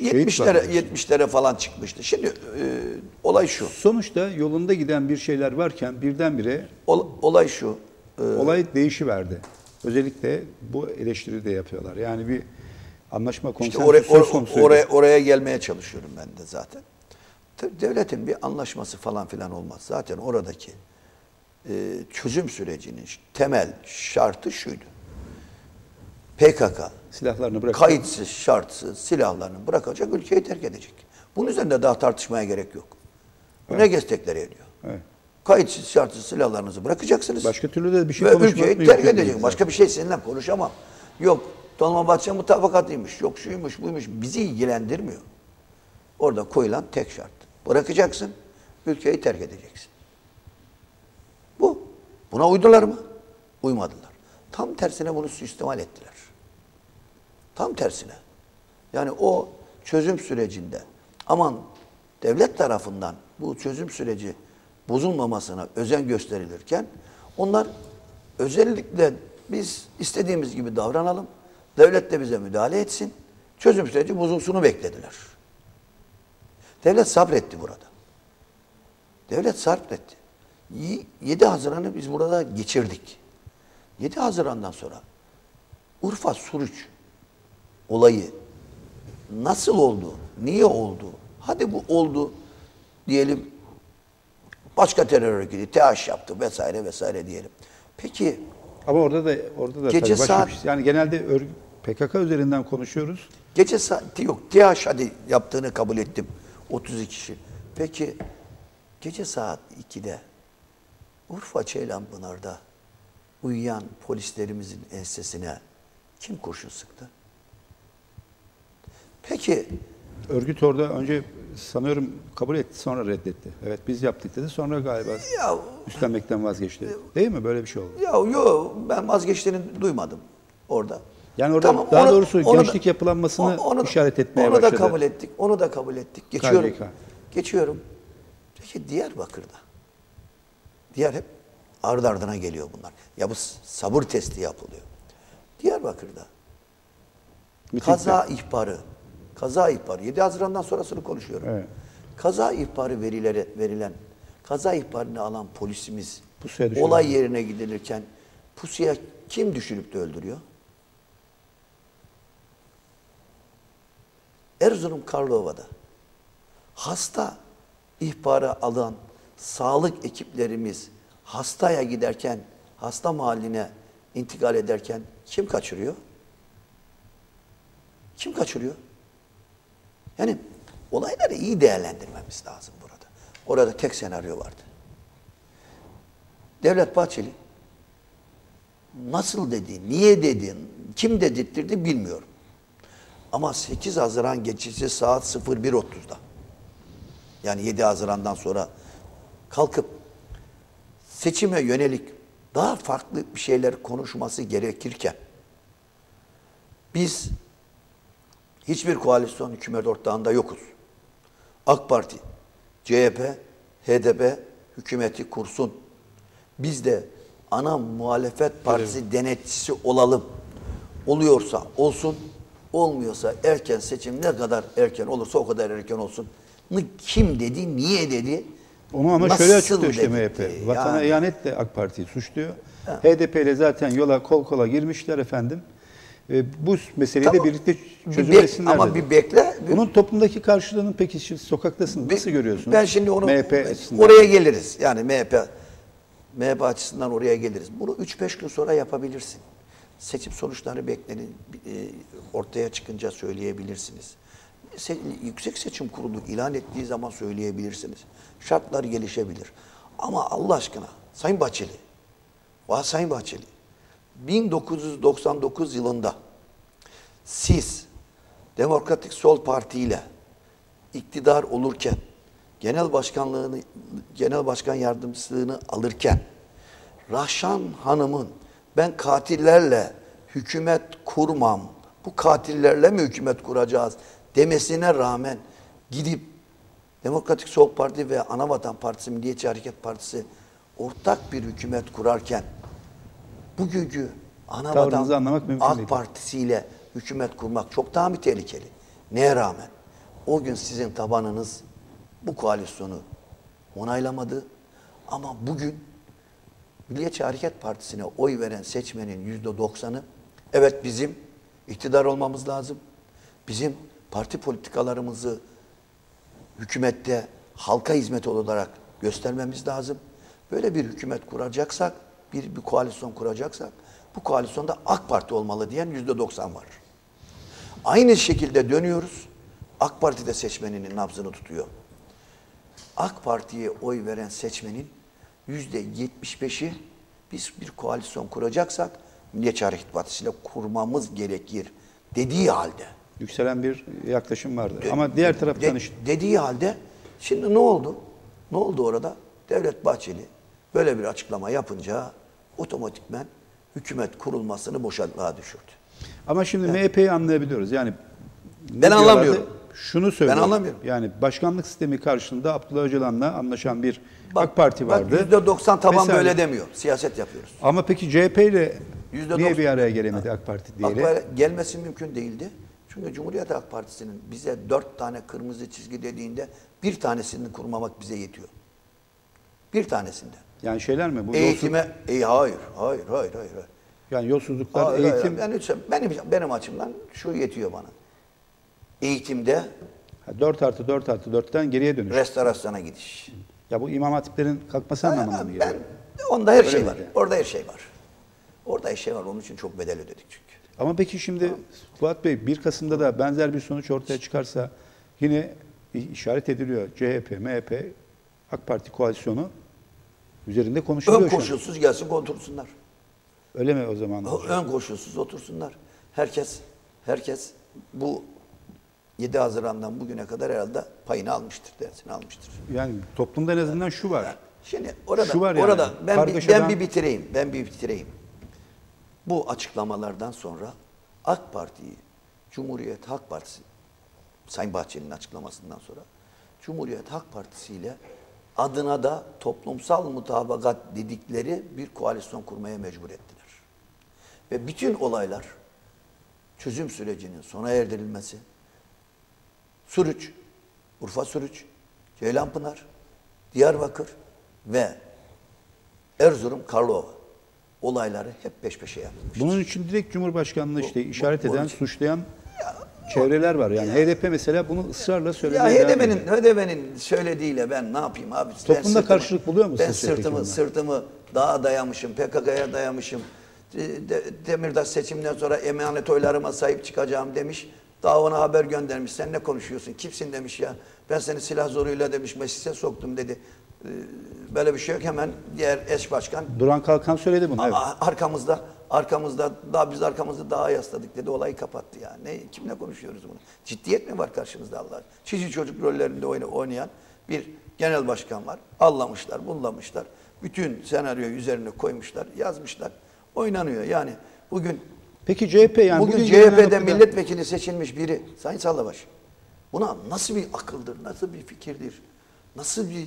şehit var. 70'lere 70'lere falan çıkmıştı. Şimdi e, olay şu. Sonuçta yolunda giden bir şeyler varken birdenbire Ol- olay şu. e, olay değişiverdi. Özellikle bu eleştiri de yapıyorlar. Yani bir anlaşma İşte konsensus oraya, söz or- konusu. oraya, oraya gelmeye çalışıyorum ben de zaten. Devletin bir anlaşması falan filan olmaz. Zaten oradaki e, çözüm sürecinin temel şartı şuydu. PKK silahlarını bırakıp kayıtsız, şartsız silahlarını bırakacak, ülkeyi terk edecek. Bunun üzerinde daha tartışmaya gerek yok. Bu ne destekleri ediyor? Evet. Kayıtsız, şartsız silahlarınızı bırakacaksınız. Başka türlü de bir şey Ve konuşmak ülkeyi mümkün terk edecek. zaten. Başka bir şey seninle konuşamam. Yok, Dolmabahçe mutabakatıymış, yok şuymuş, buymuş. Bizi ilgilendirmiyor. Orada koyulan tek şart. Bırakacaksın, ülkeyi terk edeceksin. Bu. Buna uydular mı? Uymadılar. Tam tersine bunu suistimal ettiler. Tam tersine. Yani o çözüm sürecinde aman devlet tarafından bu çözüm süreci bozulmamasına özen gösterilirken onlar özellikle biz istediğimiz gibi davranalım, devlet de bize müdahale etsin, çözüm süreci bozulsunu beklediler. Devlet sabretti burada. Devlet sabretti. Y- 7 Haziran'ı biz burada geçirdik. 7 Haziran'dan sonra Urfa Suruç olayı nasıl oldu, niye oldu, hadi bu oldu diyelim başka terör örgütü TH yaptı vesaire vesaire diyelim. Peki Ama orada da orada da Gece tabii saat- şey- yani genelde örgü, PKK üzerinden konuşuyoruz. gece saati yok TH hadi yaptığını kabul ettim 32 kişi. Peki gece saat 2'de Urfa Ceylanpınar'da uyuyan polislerimizin ensesine kim kurşun sıktı? Peki Örgüt orada önce sanıyorum kabul etti sonra reddetti. Evet biz yaptık dedi sonra galiba ya üstlenmekten vazgeçti. Değil mi? Böyle bir şey oldu. ya yo ben vazgeçtiğini duymadım orada. Yani orada daha doğrusu onu gençlik yapılanmasını onu- işaret etmeye onu başladı. da kabul ettik. Onu da kabul ettik. Geçiyorum. KYK. Geçiyorum. Peki Diyarbakır'da. Diğer hep ardı ardına geliyor bunlar. Ya bu sabır testi yapılıyor. Diyarbakır'da Mitingde. kaza ihbarı, kaza ihbarı 7 Haziran'dan sonrasını konuşuyorum. Evet. Kaza ihbarı verileri verilen, kaza ihbarını alan polisimiz olay yerine gidilirken pusuya kim düşürüp de öldürüyor? Erzurum Karlova'da hasta ihbarı alan sağlık ekiplerimiz hastaya giderken, hasta mahalline intikal ederken kim kaçırıyor? Kim kaçırıyor? Yani olayları iyi değerlendirmemiz lazım burada. Orada tek senaryo vardı. Devlet Bahçeli nasıl dedi, niye dedi, kim dedirttirdi bilmiyorum. Ama 8 Haziran geçici saat 01.30'da yani 7 Haziran'dan sonra kalkıp seçime yönelik daha farklı bir şeyler konuşması gerekirken biz hiçbir koalisyon hükümet ortağında yokuz. AK Parti, CHP, HDP hükümeti kursun. Biz de ana muhalefet partisi denetçisi olalım. Oluyorsa olsun, olmuyorsa erken seçim ne kadar erken olursa o kadar erken olsun. Kim dedi, niye dedi? Onu ama nasıl şöyle açıklıyor işte? MHP. Vatana Yani- ihanetle AK Parti'yi suçluyor. HDP ile zaten yola kol kola girmişler efendim. E, bu meseleyi Tamam. de birlikte Bir çözümlesinler bek- ama dedi. bir bekle. bir- Bunun toplumdaki karşılığını peki şimdi sokaktasınız nasıl görüyorsunuz? Ben şimdi onu MHP açısından. oraya geliriz. Yani MHP MHP açısından oraya geliriz. Bunu 3-5 gün sonra yapabilirsin. Seçim sonuçları beklenin e, ortaya çıkınca söyleyebilirsiniz. Se- Yüksek Seçim Kurulu ilan ettiği zaman söyleyebilirsiniz. Şartlar gelişebilir. Ama Allah aşkına Sayın Bahçeli, Vah Sayın Bahçeli, 1999 yılında siz Demokratik Sol Parti ile iktidar olurken genel başkanlığını genel başkan yardımcılığını alırken Rahşan Hanım'ın ben katillerle hükümet kurmam. Bu katillerle mi hükümet kuracağız demesine rağmen gidip Demokratik Sol Parti ve Anavatan Partisi, Milliyetçi Hareket Partisi ortak bir hükümet kurarken bugünkü Anavatan AK değil. Partisi'yle hükümet kurmak çok daha mı tehlikeli? Neye rağmen? O gün sizin tabanınız bu koalisyonu onaylamadı. Ama bugün Milliyetçi Hareket Partisi'ne oy veren seçmenin yüzde doksanı evet bizim iktidar olmamız lazım. Bizim parti politikalarımızı hükümette halka hizmet olarak göstermemiz lazım. Böyle bir hükümet kuracaksak, bir, bir koalisyon kuracaksak bu koalisyonda AK Parti olmalı diyen yüzde doksan var. Aynı şekilde dönüyoruz. AK Parti de seçmeninin nabzını tutuyor. AK Parti'ye oy veren seçmenin yüzde yetmiş beşi biz bir koalisyon kuracaksak Milliyetçi Hareket Partisi ile kurmamız gerekir dediği halde Yükselen bir yaklaşım vardı. Ama diğer taraftan de- işte dediği halde şimdi ne oldu? Ne oldu orada? Devlet Bahçeli böyle bir açıklama yapınca otomatikmen hükümet kurulmasını boşaltlığa düşürdü. Ama şimdi MHP'yi anlayabiliyoruz. Yani Ben anlamıyorum. Şunu söylüyor. Ben anlamıyorum. Yani başkanlık sistemi karşısında Abdullah Öcalan'la anlaşan bir AK Parti Bak vardı. %90 taban Vesaire. böyle demiyor. Siyaset yapıyoruz. Ama peki CHP ile Yüzde niye doksan- bir araya gelemedi AK Parti AK diyelim? Parti gelmesi mümkün değildi. Çünkü Cumhuriyet Halk Partisi'nin bize dört tane kırmızı çizgi dediğinde bir tanesini kurmamak bize yetiyor. Bir tanesinde. Yani şeyler mi? Bu yolsuz- Eğitime, e, hayır, hayır, hayır, hayır. hayır. yani yolsuzluklar, Hayır, hayır, eğitim. Ben lütfen, benim, benim açımdan şu yetiyor bana. Eğitimde Ha, 4 artı 4 artı 4'ten geriye dönüş. restorasyona gidiş. Ya bu imam hatiplerin kalkması anlamına mı geliyor? Ben, onda her Öyle şey mi var. Orada her şey var. Orada her şey var. Onun için çok bedel ödedik çünkü. Ama peki şimdi Fuat Bey 1 Kasım'da da benzer bir sonuç ortaya çıkarsa yine işaret ediliyor. CHP, MHP, AK Parti koalisyonu üzerinde konuşuluyor Ön koşulsuz gelsin otursunlar. Öyle mi o zaman? Ön koşulsuz otursunlar. Herkes herkes bu 7 Haziran'dan bugüne kadar herhalde payını almıştır, dersini almıştır. Yani toplumda en azından şu var. Şimdi orada Şu var yani, orada ben bir, ben bir bitireyim. Ben bir bitireyim. Bu açıklamalardan sonra AK Parti'yi Cumhuriyet Halk Partisi Sayın Bahçeli'nin açıklamasından sonra Cumhuriyet Halk Partisi ile adına da toplumsal mutabakat dedikleri bir koalisyon kurmaya mecbur ettiler. Ve bütün olaylar çözüm sürecinin sona erdirilmesi, Suruç, Urfa Suruç, Ceylanpınar, Diyarbakır ve Erzurum Karlova olayları hep peş peşe yapılmış. Bunun için direkt Cumhurbaşkanlığı işte Bu- bu- işaret bunun eden, için- suçlayan çevreler var. Yani HDP mesela bunu ısrarla Ya söylemeye devam HDP'nin. HDP'nin söylediğiyle ben ne yapayım abi? Toplumda karşılık buluyor musun Ben sırtımı sırtımı dağa dayamışım, PKK'ya dayamışım. De- de- Demirtaş seçimden sonra emanet oylarıma sahip çıkacağım demiş. Daha ona haber göndermiş. Sen ne konuşuyorsun? Kimsin demiş ya. Ben seni silah zoruyla demiş meclise soktum dedi. Ee, Böyle bir şey yok. Hemen diğer eş başkan Duran Kalkan söyledi bunu. Evet. Arkamızda arkamızda daha biz arkamızda daha yasladık dedi olayı kapattı ya. Ne kimle konuşuyoruz bunu? Ciddiyet mi var karşınızda Allah? Çizi çocuk rollerinde oyna- oynayan bir genel başkan var. Allamışlar, bullamışlar. Bütün senaryoyu üzerine koymuşlar, yazmışlar. Oynanıyor. Yani bugün Peki CHP yani bugün bugün CHP'de milletvekili seçilmiş biri Sayın Sallabaş. Buna nasıl bir akıldır, nasıl bir fikirdir, nasıl bir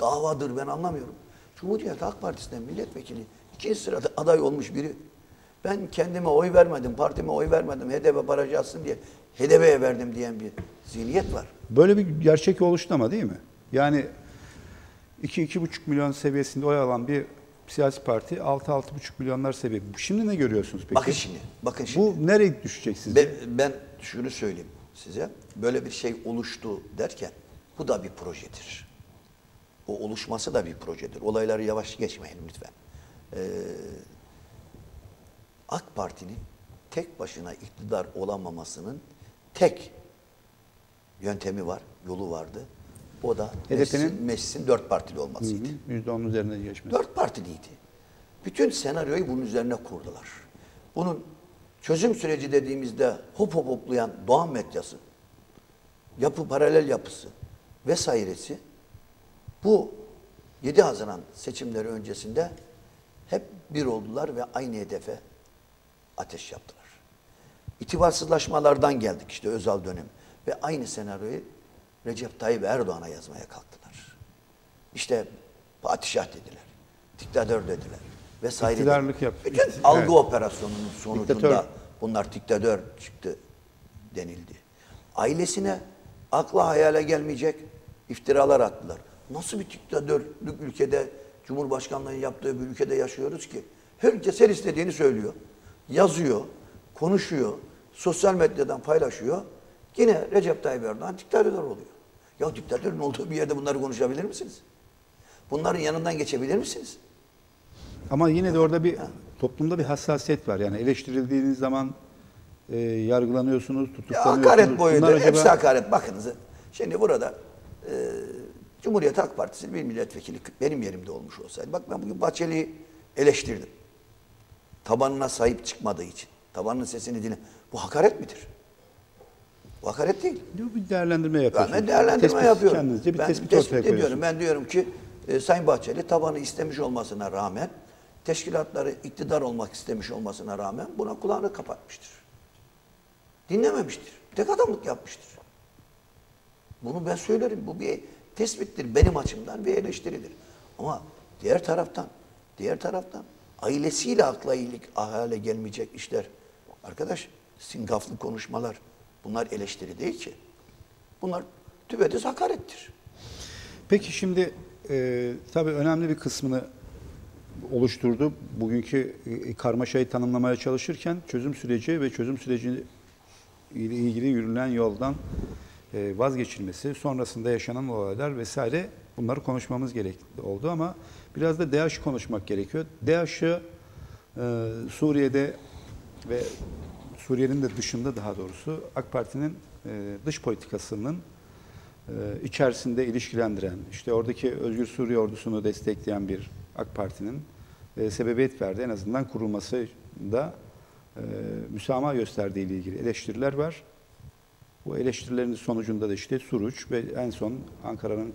davadır ben anlamıyorum. Cumhuriyet Halk Partisi'nden milletvekili ikinci sırada aday olmuş biri. Ben kendime oy vermedim, partime oy vermedim, HDP barajı atsın diye HDP'ye verdim diyen bir zihniyet var. Böyle bir gerçek oluştu ama değil mi? Yani 2-2,5 milyon seviyesinde oy alan bir siyasi parti 6-6,5 milyonlar seviye. Şimdi ne görüyorsunuz peki? Bakın şimdi, bakın şimdi. Bu nereye düşecek sizce? Ben, ben şunu söyleyeyim size. Böyle bir şey oluştu derken bu da bir projedir. O oluşması da bir projedir. Olayları yavaş geçmeyin lütfen. Ee, AK Parti'nin tek başına iktidar olamamasının tek yöntemi var, yolu vardı. O da HDP'nin meclisin, meclisin dört partili olmasıydı. hı, %10'un üzerine geçmesi. Dört partiliydi. Bütün senaryoyu bunun üzerine kurdular. Bunun çözüm süreci dediğimizde hop hop hoplayan Doğan medyası, yapı paralel yapısı vesairesi bu 7 Haziran seçimleri öncesinde hep bir oldular ve aynı hedefe ateş yaptılar. İtibarsızlaşmalardan geldik işte Özal dönem ve aynı senaryoyu Recep Tayyip Erdoğan'a yazmaya kalktılar. İşte padişah dediler, diktatör dediler vesaire. İktidarlık yap- Bütün Evet. algı operasyonunun sonucunda Diktatör. bunlar diktatör çıktı denildi. Ailesine akla hayale gelmeyecek iftiralar attılar. Nasıl bir diktatörlük ülkede Cumhurbaşkanlığının yaptığı bir ülkede yaşıyoruz ki? Herkes her istediğini söylüyor. Yazıyor, konuşuyor, sosyal medyadan paylaşıyor. Yine Recep Tayyip Erdoğan diktatör oluyor. Ya diktatörün olduğu bir yerde bunları konuşabilir misiniz? Bunların yanından geçebilir misiniz? Ama yine de orada bir toplumda bir hassasiyet var. Yani eleştirildiğiniz zaman e, yargılanıyorsunuz, Ya tutuklanıyorsunuz. hakaret boyutu, Bunlar hepsi acaba- hakaret. Bakınız, şimdi burada e, Cumhuriyet Halk Partisi bir milletvekili benim yerimde olmuş olsaydı. Bak ben bugün Bahçeli'yi eleştirdim. Tabanına sahip çıkmadığı için. Tabanının sesini dinle. Bu hakaret midir? Hakaret değil. Bir değerlendirme Ben yapıyorsunuz. de değerlendirme Tespit- yapıyorum. Kendinizce bir ben tespit, tespit ortaya ediyorum. Ben diyorum ki e, Sayın Bahçeli tabanı istemiş olmasına rağmen teşkilatları iktidar olmak istemiş olmasına rağmen buna kulağını kapatmıştır. Dinlememiştir. Tek adamlık yapmıştır. Bunu ben söylerim. Bu bir tespittir. Benim açımdan bir eleştiridir. Ama diğer taraftan, diğer taraftan ailesiyle akla iyilik hale gelmeyecek işler. Arkadaş, singaflı konuşmalar bunlar eleştiri değil ki. Bunlar düpedüz hakarettir. Peki şimdi e, tabii önemli bir kısmını oluşturdu. Bugünkü e, karmaşayı tanımlamaya çalışırken çözüm süreci ve çözüm süreci ile ilgili yürünen yoldan e, vazgeçilmesi, sonrasında yaşanan olaylar vesaire bunları konuşmamız gerekli oldu ama biraz da DAEŞ konuşmak gerekiyor. DAEŞ'ı e, Suriye'de ve Suriye'nin de dışında daha doğrusu AK Parti'nin e, dış politikasının e, içerisinde ilişkilendiren, işte oradaki Özgür Suriye ordusunu destekleyen bir AK Parti'nin e, sebebiyet verdi. En azından kurulması da e, müsamaha gösterdiği ile ilgili eleştiriler var. Bu eleştirilerin sonucunda da işte Suruç ve en son Ankara'nın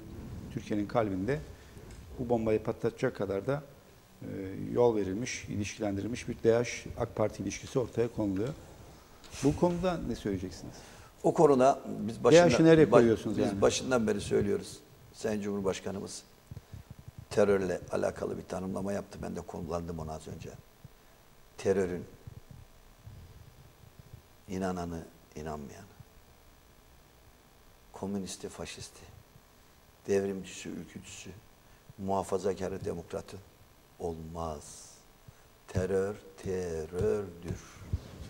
Türkiye'nin kalbinde bu bombayı patlatacak kadar da e, yol verilmiş, ilişkilendirilmiş bir DH AK Parti ilişkisi ortaya konuluyor. Bu konuda ne söyleyeceksiniz? O konuda biz başından, nereye koyuyorsunuz biz yani? başından beri söylüyoruz. Sayın Cumhurbaşkanımız terörle alakalı bir tanımlama yaptı. Ben de kullandım onu az önce. Terörün inananı, inanmayanı, komünisti, faşisti, devrimcisi, ülkücüsü, muhafazakarı, demokratı olmaz. Terör terördür.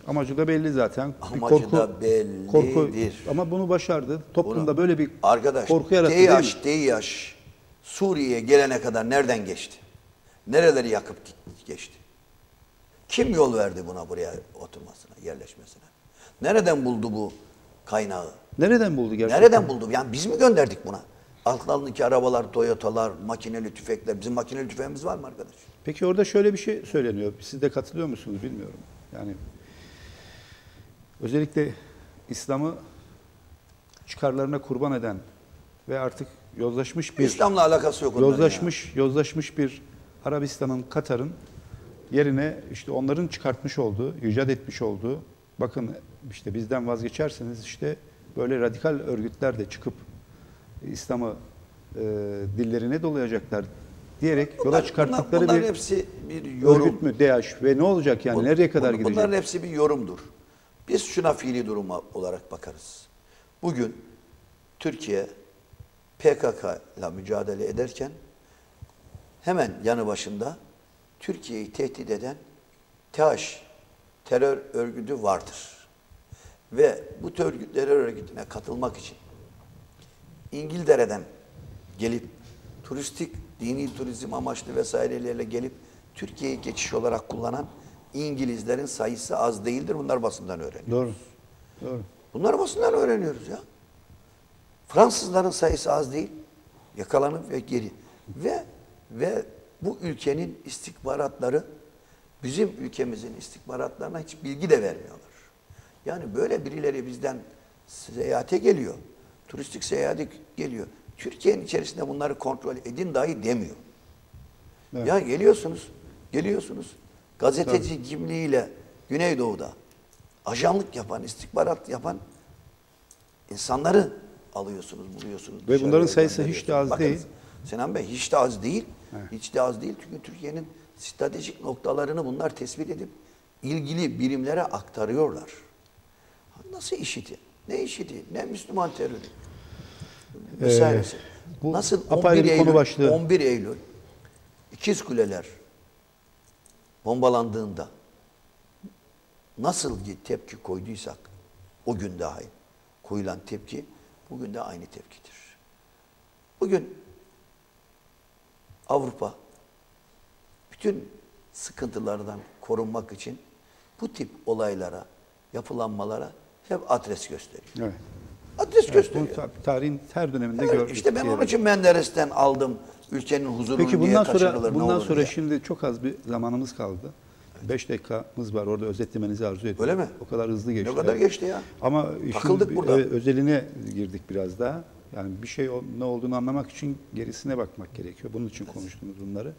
Amacı da belli zaten. Bir Amacı da bellidir. Korku, ama bunu başardı. Toplumda Bunu- böyle bir Arkadaş, korku yarattı değil mi? DİAŞ, DİAŞ Suriye'ye gelene kadar nereden geçti? Nereleri yakıp geçti? Kim yol verdi buna buraya oturmasına, yerleşmesine? Nereden buldu bu kaynağı? Nereden buldu gerçekten? Nereden buldu? Yani biz mi gönderdik buna? Altlarındaki arabalar, Toyota'lar, makineli tüfekler. Bizim makineli tüfeğimiz var mı arkadaş? Peki orada şöyle bir şey söyleniyor. Siz de katılıyor musunuz bilmiyorum. Yani özellikle İslam'ı çıkarlarına kurban eden ve artık yozlaşmış bir İslam'la alakası yok yozlaşmış yozlaşmış bir Arabistan'ın Katar'ın yerine işte onların çıkartmış olduğu, icat etmiş olduğu bakın işte bizden vazgeçerseniz işte böyle radikal örgütler de çıkıp İslam'ı e, dillerine dolayacaklar diyerek Bunlar- yola çıkarttıkları bunlar, bunların bir hepsi bir yorum. örgüt mü DH ve ne olacak yani Bu- nereye kadar bu- gidecek? Bunların hepsi bir yorumdur. Biz şuna fiili durum olarak bakarız. Bugün Türkiye PKK ile mücadele ederken hemen yanı başında Türkiye'yi tehdit eden TAŞ terör örgütü vardır. Ve bu terör örgütüne katılmak için İngiltere'den gelip turistik, dini turizm amaçlı vesairelerle gelip Türkiye'yi geçiş olarak kullanan İngilizlerin sayısı az değildir. Bunlar basından öğreniyor. Doğru. Doğru. Bunları basından öğreniyoruz ya. Fransızların sayısı az değil. Yakalanıp ve geri. Ve ve bu ülkenin istihbaratları bizim ülkemizin istihbaratlarına hiç bilgi de vermiyorlar. Yani böyle birileri bizden seyahate geliyor. Turistik seyahate geliyor. Türkiye'nin içerisinde bunları kontrol edin dahi demiyor. Evet. Ya geliyorsunuz, geliyorsunuz. Gazeteci kimliğiyle Güneydoğu'da ajanlık yapan, istihbarat yapan insanları alıyorsunuz, buluyorsunuz. Ve bunların sayısı hiç de az değil. Sinan Bey hiç de az değil. Evet. Hiç de az değil çünkü Türkiye'nin stratejik noktalarını bunlar tespit edip ilgili birimlere aktarıyorlar. Nasıl işiti? Ne işiti? Ne Müslüman terörü? Vesairesi. Ee, bu Nasıl apayrı 11 bir konu Eylül, başlığı. 11 Eylül İkiz Kuleler bombalandığında nasıl bir tepki koyduysak o gün dahi koyulan tepki bugün de aynı tepkidir. Bugün Avrupa bütün sıkıntılardan korunmak için bu tip olaylara, yapılanmalara hep adres gösteriyor. Evet. Adres Evet, gösteriyor. ta- tarihin her döneminde Evet, gördük. işte ben onun için Menderes'ten aldım ülkenin huzurunu Peki niye bundan kaçırılır sonra ne bundan sonra diye. şimdi çok az bir zamanımız kaldı. 5 dakikamız var. Orada özetlemenizi arzu ediyorum. Öyle mi? O kadar hızlı geçti. Ne kadar geçti ya? Ama Takıldık burada. özeline girdik biraz daha. Yani bir şey ne olduğunu anlamak için gerisine bakmak gerekiyor. Bunun için konuştuğumuz bunları.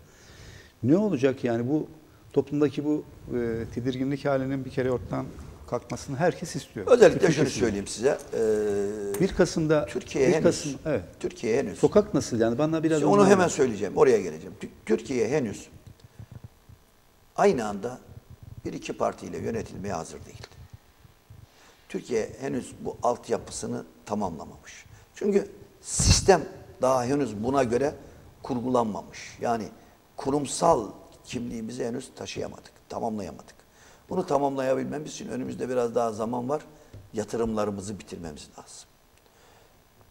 Ne olacak yani bu toplumdaki bu e, tedirginlik halinin bir kere ortadan kalkmasını herkes istiyor. Özellikle Bütün şunu söyleyeyim size. Ee, 1 Kasım'da Türkiye 1 henüz, Kasım evet. Türkiye henüz. Sokak nasıl yani? Bana biraz Onu hemen söyleyeceğim. Oraya geleceğim. Tü- Türkiye henüz aynı anda bir iki partiyle yönetilmeye hazır değil. Türkiye henüz bu altyapısını tamamlamamış. Çünkü sistem daha henüz buna göre kurgulanmamış. Yani kurumsal kimliğimizi henüz taşıyamadık, tamamlayamadık. Bunu tamamlayabilmemiz için önümüzde biraz daha zaman var. Yatırımlarımızı bitirmemiz lazım.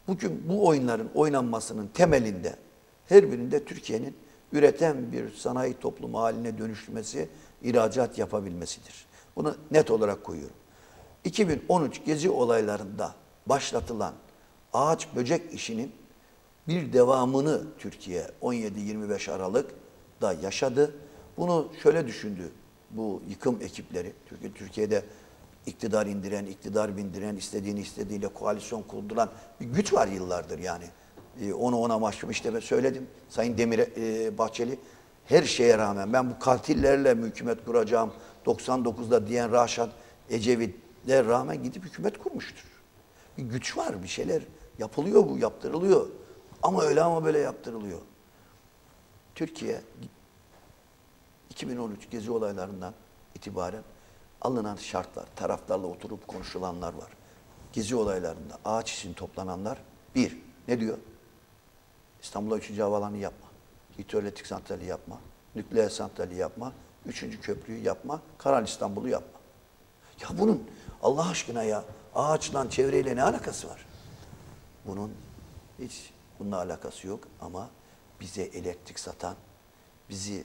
Bugün bu oyunların oynanmasının temelinde her birinde Türkiye'nin üreten bir sanayi toplumu haline dönüşmesi, ihracat yapabilmesidir. Bunu net olarak koyuyorum. 2013 gezi olaylarında başlatılan ağaç böcek işinin bir devamını Türkiye 17-25 Aralık'da yaşadı. Bunu şöyle düşündü bu yıkım ekipleri. Çünkü Türkiye'de iktidar indiren, iktidar bindiren, istediğini istediğiyle koalisyon kurduran bir güç var yıllardır yani. E, onu ona mahkum işte ben söyledim Sayın Demir e, Bahçeli her şeye rağmen ben bu katillerle hükümet kuracağım 99'da diyen Raşat Ecevit'e rağmen gidip hükümet kurmuştur. Bir güç var bir şeyler yapılıyor bu yaptırılıyor ama öyle ama böyle yaptırılıyor. Türkiye 2013 gezi olaylarından itibaren alınan şartlar, taraflarla oturup konuşulanlar var. Gezi olaylarında ağaç için toplananlar bir, ne diyor? İstanbul'a 3. havalanı yapma. Hidroelektrik santrali yapma. Nükleer santrali yapma. Üçüncü köprüyü yapma. Kanal İstanbul'u yapma. Ya bunun Allah aşkına ya ağaçla, çevreyle ne alakası var? Bunun hiç bununla alakası yok ama bize elektrik satan, bizi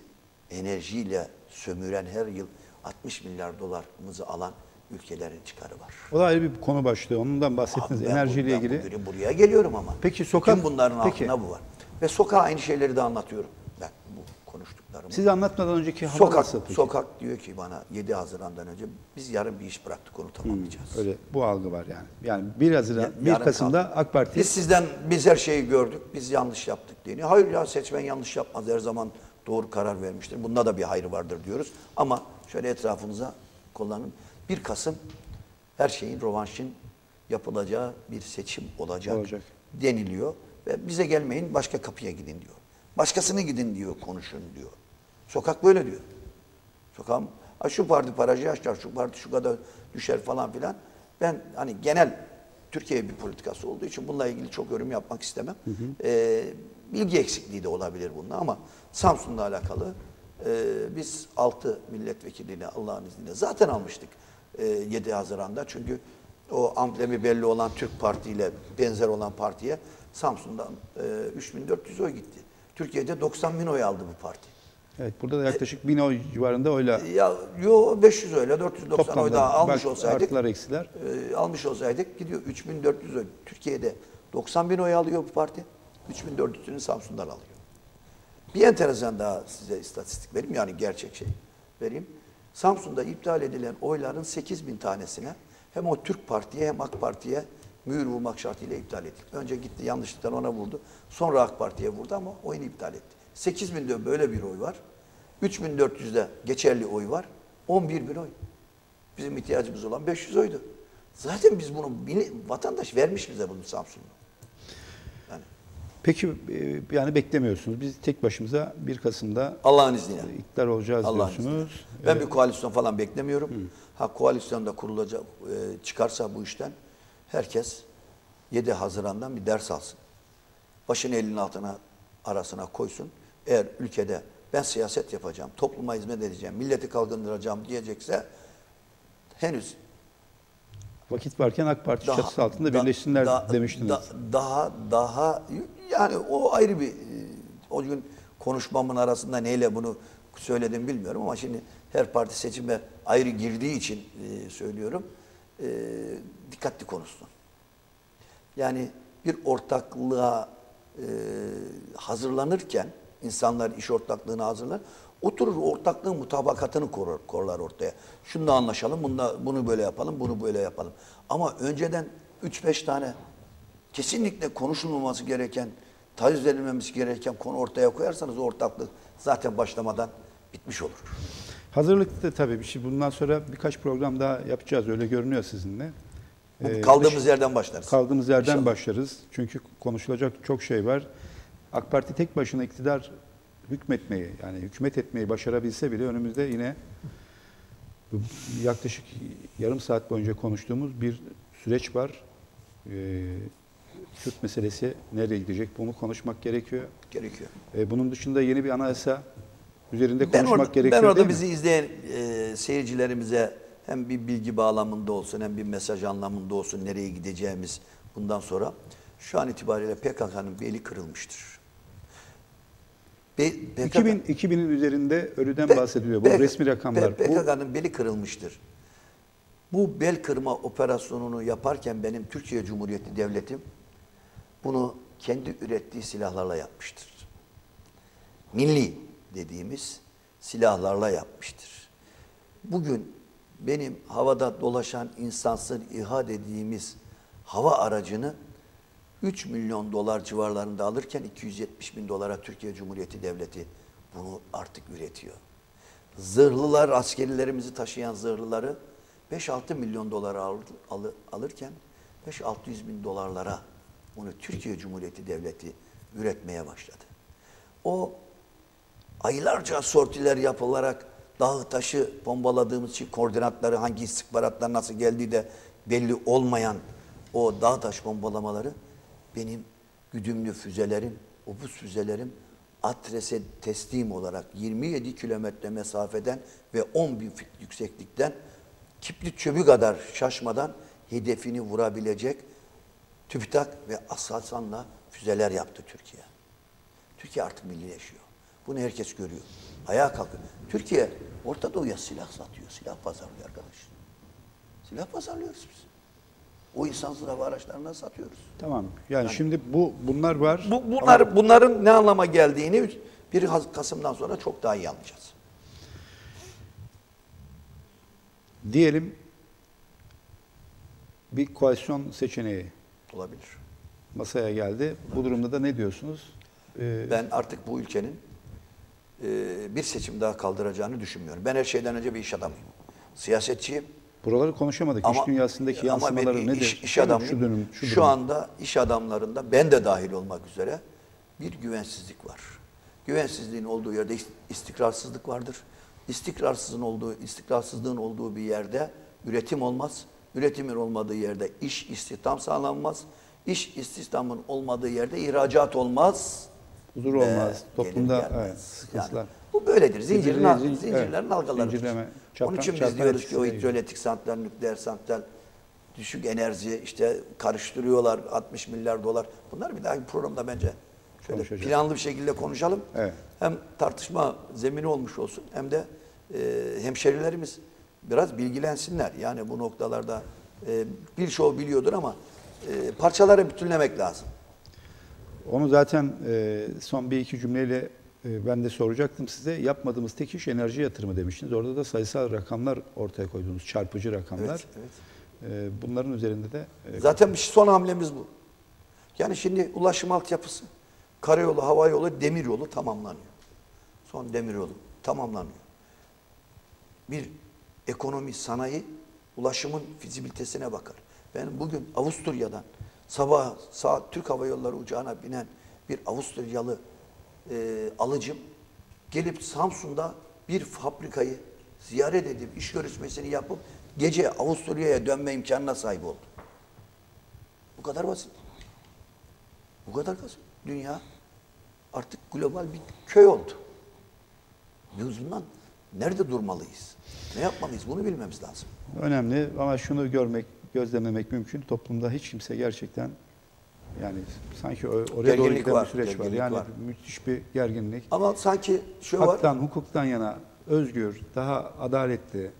enerjiyle sömüren her yıl 60 milyar dolarımızı alan ülkelerin çıkarı var. O da ayrı bir konu başlığı. Ondan bahsettiniz Abi ben enerjiyle bu- ben ilgili. bugün buraya geliyorum ama. Peki sokak- Bütün bunların peki. altında bu var. Ve sokağa aynı şeyleri de anlatıyorum. Ben bu konuştuklarımı. Siz anlatmadan önceki hava sokak, nasıl peki? sokak diyor ki bana 7 Haziran'dan önce biz yarın bir iş bıraktık onu tamamlayacağız. Öyle bu algı var yani. Yani 1 Haziran, Ya- 1 yarın Kasım'da kaldı. AK Parti Biz sizden biz her şeyi gördük. Biz yanlış yaptık deniyor. Hayır ya seçmen yanlış yapmaz. Her zaman doğru karar vermiştir. Bunda da bir hayır vardır diyoruz. Ama şöyle etrafınıza kullanın. 1 Kasım her şeyin rovanşın yapılacağı bir seçim olacak, Olacak. deniliyor. Ve bize gelmeyin başka kapıya gidin diyor. Başkasını gidin diyor, konuşun diyor. Sokak böyle diyor. Sokağım, "Ha şu parti parayı açar, şu parti şu kadar düşer falan filan. Ben hani genel Türkiye bir politikası olduğu için bununla ilgili çok yorum yapmak istemem. Ee, bilgi eksikliği de olabilir bunda ama Samsun'la alakalı e, biz 6 milletvekiliyle Allah'ın izniyle zaten almıştık e, 7 Haziran'da. Çünkü o amblemi belli olan Türk Parti ile benzer olan partiye Samsun'dan e, 3400 oy gitti. Türkiye'de 90 bin oy aldı bu parti. Evet burada da yaklaşık 1000 oy civarında oyla Ya yo 500 öyle 490 oy toplamda daha almış bak, olsaydık artılar eksiler. e, almış olsaydık gidiyor 3400 oy. Türkiye'de 90 bin oy alıyor bu parti. 3400'ünü Samsun'dan alıyor. Bir enteresan daha size istatistik vereyim yani gerçek şey vereyim. Samsun'da iptal edilen oyların 8 bin tanesine hem o Türk Parti'ye hem AK Parti'ye mühür vurmak şartıyla iptal ettik. Önce gitti yanlışlıkla ona vurdu. Sonra AK Parti'ye vurdu ama oyunu iptal etti. 8 binde böyle bir oy var. 3400'de geçerli oy var. 11 bin oy. Bizim ihtiyacımız olan 500 oydu. Zaten biz bunu vatandaş vermiş bize bunu Samsun'da. Peki e, yani beklemiyorsunuz. Biz tek başımıza 1 Kasım'da Allah'ın izniyle. iktidar olacağız Allah'ın diyorsunuz. Ben bir koalisyon falan beklemiyorum. Ha koalisyon da kurulacak, e, çıkarsa bu işten herkes 7 Haziran'dan bir ders alsın. Başını elinin altına arasına koysun. Eğer ülkede ben siyaset yapacağım, topluma hizmet edeceğim, milleti kalkındıracağım diyecekse henüz Vakit varken AK Parti daha- çatısı altında da- birleşsinler da- demiştiniz. da- daha daha yani o ayrı bir e, o gün konuşmamın arasında neyle bunu söyledim bilmiyorum ama şimdi her parti seçime ayrı girdiği için e, söylüyorum. E, dikkatli konuşsun. Yani bir ortaklığa e, hazırlanırken insanlar iş ortaklığına hazırlar. Oturur ortaklığın mutabakatını korur, korlar ortaya. Şunu anlaşalım, bunda, bunu böyle yapalım, bunu böyle yapalım. Ama önceden 3-5 tane kesinlikle konuşulmaması gereken, taviz verilmemesi gereken konu ortaya koyarsanız o ortaklık zaten başlamadan bitmiş olur. Hazırlıkta tabii bir şey. Bundan sonra birkaç program daha yapacağız. Öyle görünüyor sizinle. Bu Ee, kaldığımız yerden başlarız. Kaldığımız yerden İnşallah. başlarız. Çünkü konuşulacak çok şey var. AK Parti tek başına iktidar hükmetmeyi yani hükümet etmeyi başarabilse bile önümüzde yine yaklaşık yarım saat boyunca konuştuğumuz bir süreç var. Ee, Kürt meselesi nereye gidecek bunu konuşmak gerekiyor. Gerekiyor. Ee, bunun dışında yeni bir anayasa üzerinde Ben konuşmak orada, gerekiyor ben orada değil mi? bizi izleyen e, seyircilerimize hem bir bilgi bağlamında olsun hem bir mesaj anlamında olsun nereye gideceğimiz bundan sonra şu an itibariyle PKK'nın beli kırılmıştır. Be, PKK 2000 2000'in üzerinde ölüden P- bahsediliyor. Bu P- resmi rakamlar. Bu PKK'nın beli kırılmıştır. Bu bel kırma operasyonunu yaparken benim Türkiye Cumhuriyeti Devletim bunu kendi ürettiği silahlarla yapmıştır. Milli dediğimiz silahlarla yapmıştır. Bugün benim havada dolaşan insansız İHA dediğimiz hava aracını 3 milyon dolar civarlarında alırken 270 bin dolara Türkiye Cumhuriyeti Devleti bunu artık üretiyor. Zırhlılar, askerilerimizi taşıyan zırhlıları 5-6 milyon dolara al- alı- alırken 5-600 bin dolarlara bunu Türkiye Cumhuriyeti Devleti üretmeye başladı. O aylarca sortiler yapılarak dağı taşı bombaladığımız için koordinatları hangi istihbaratlar nasıl geldiği de belli olmayan o dağ taş bombalamaları benim güdümlü füzelerim, obus füzelerim adrese teslim olarak 27 kilometre mesafeden ve 10 bin fit yükseklikten kipli çöbü kadar şaşmadan hedefini vurabilecek TÜBİTAK ve Aselsan'la füzeler yaptı Türkiye. Türkiye artık millileşiyor. Bunu herkes görüyor. Ayağa kalkıyor. Türkiye Orta Doğu'ya silah satıyor. Silah pazarlıyor arkadaş. Silah pazarlıyoruz biz. O insansız hava araçlarından satıyoruz. Tamam. Yani, şimdi bu bunlar var. Bu, bunlar, bunların ne anlama geldiğini 1 Kasım'dan sonra çok daha iyi anlayacağız. Diyelim bir koalisyon seçeneği Olabilir. masaya geldi. Bu durumda da ne diyorsunuz? Ee, Ben artık bu ülkenin e, bir seçim daha kaldıracağını düşünmüyorum. Ben her şeyden önce bir iş adamıyım. Siyasetçiyim. Buraları konuşamadık. iş dünyasındaki ama yansımaları ben nedir? Iş, iş adamıyım. Şu dönüm, şu, şu, anda iş adamlarında ben de dahil olmak üzere bir güvensizlik var. Güvensizliğin olduğu yerde ist- istikrarsızlık vardır. İstikrarsızlığın olduğu, istikrarsızlığın olduğu bir yerde üretim olmaz. Üretimin olmadığı yerde iş istihdam sağlanmaz. İş istihdamın olmadığı yerde ihracat olmaz. Huzur olmaz. gelir Toplumda evet, sıkıntılar. Yani bu böyledir. Zincirin, al- zin- zincirlerin evet. halkalarıdır. Zincirleme, Onun için biz diyoruz ki o hidroelektrik santral, nükleer santral, düşük enerji işte karıştırıyorlar 60 milyar dolar. Bunlar bir dahaki programda bence şöyle planlı bir şekilde konuşalım. Evet. Hem tartışma zemini olmuş olsun hem de e, hemşerilerimiz biraz bilgilensinler. Yani bu noktalarda e, birçoğu biliyordur ama e, parçaları bütünlemek lazım. Onu zaten e, son bir iki cümleyle ben de soracaktım size. Yapmadığımız tek iş enerji yatırımı demiştiniz. Orada da sayısal rakamlar ortaya koyduğunuz çarpıcı rakamlar. Evet, evet. E, bunların üzerinde de e, Zaten bir son hamlemiz bu. Yani şimdi ulaşım altyapısı, karayolu, hava yolu, demir yolu tamamlanıyor. Son demir yolu tamamlanıyor. Bir ekonomi, sanayi, ulaşımın fizibilitesine bakar. Ben bugün Avusturya'dan sabah saat Türk Hava Yolları uçağına binen bir Avusturyalı e, alıcım gelip Samsun'da bir fabrikayı ziyaret edip iş görüşmesini yapıp gece Avusturya'ya dönme imkanına sahip oldu. Bu kadar basit. Bu kadar basit. Dünya artık global bir köy oldu. Biz bundan nerede durmalıyız? Ne yapmalıyız? Bunu bilmemiz lazım. önemli ama şunu görmek, gözlemlemek mümkün. Toplumda hiç kimse gerçekten yani sanki oraya doğru Gerginlik giden var, bir süreç var. Yani var. müthiş bir gerginlik. Ama sanki şu var. Haktan, hukuktan yana özgür, daha adaletli,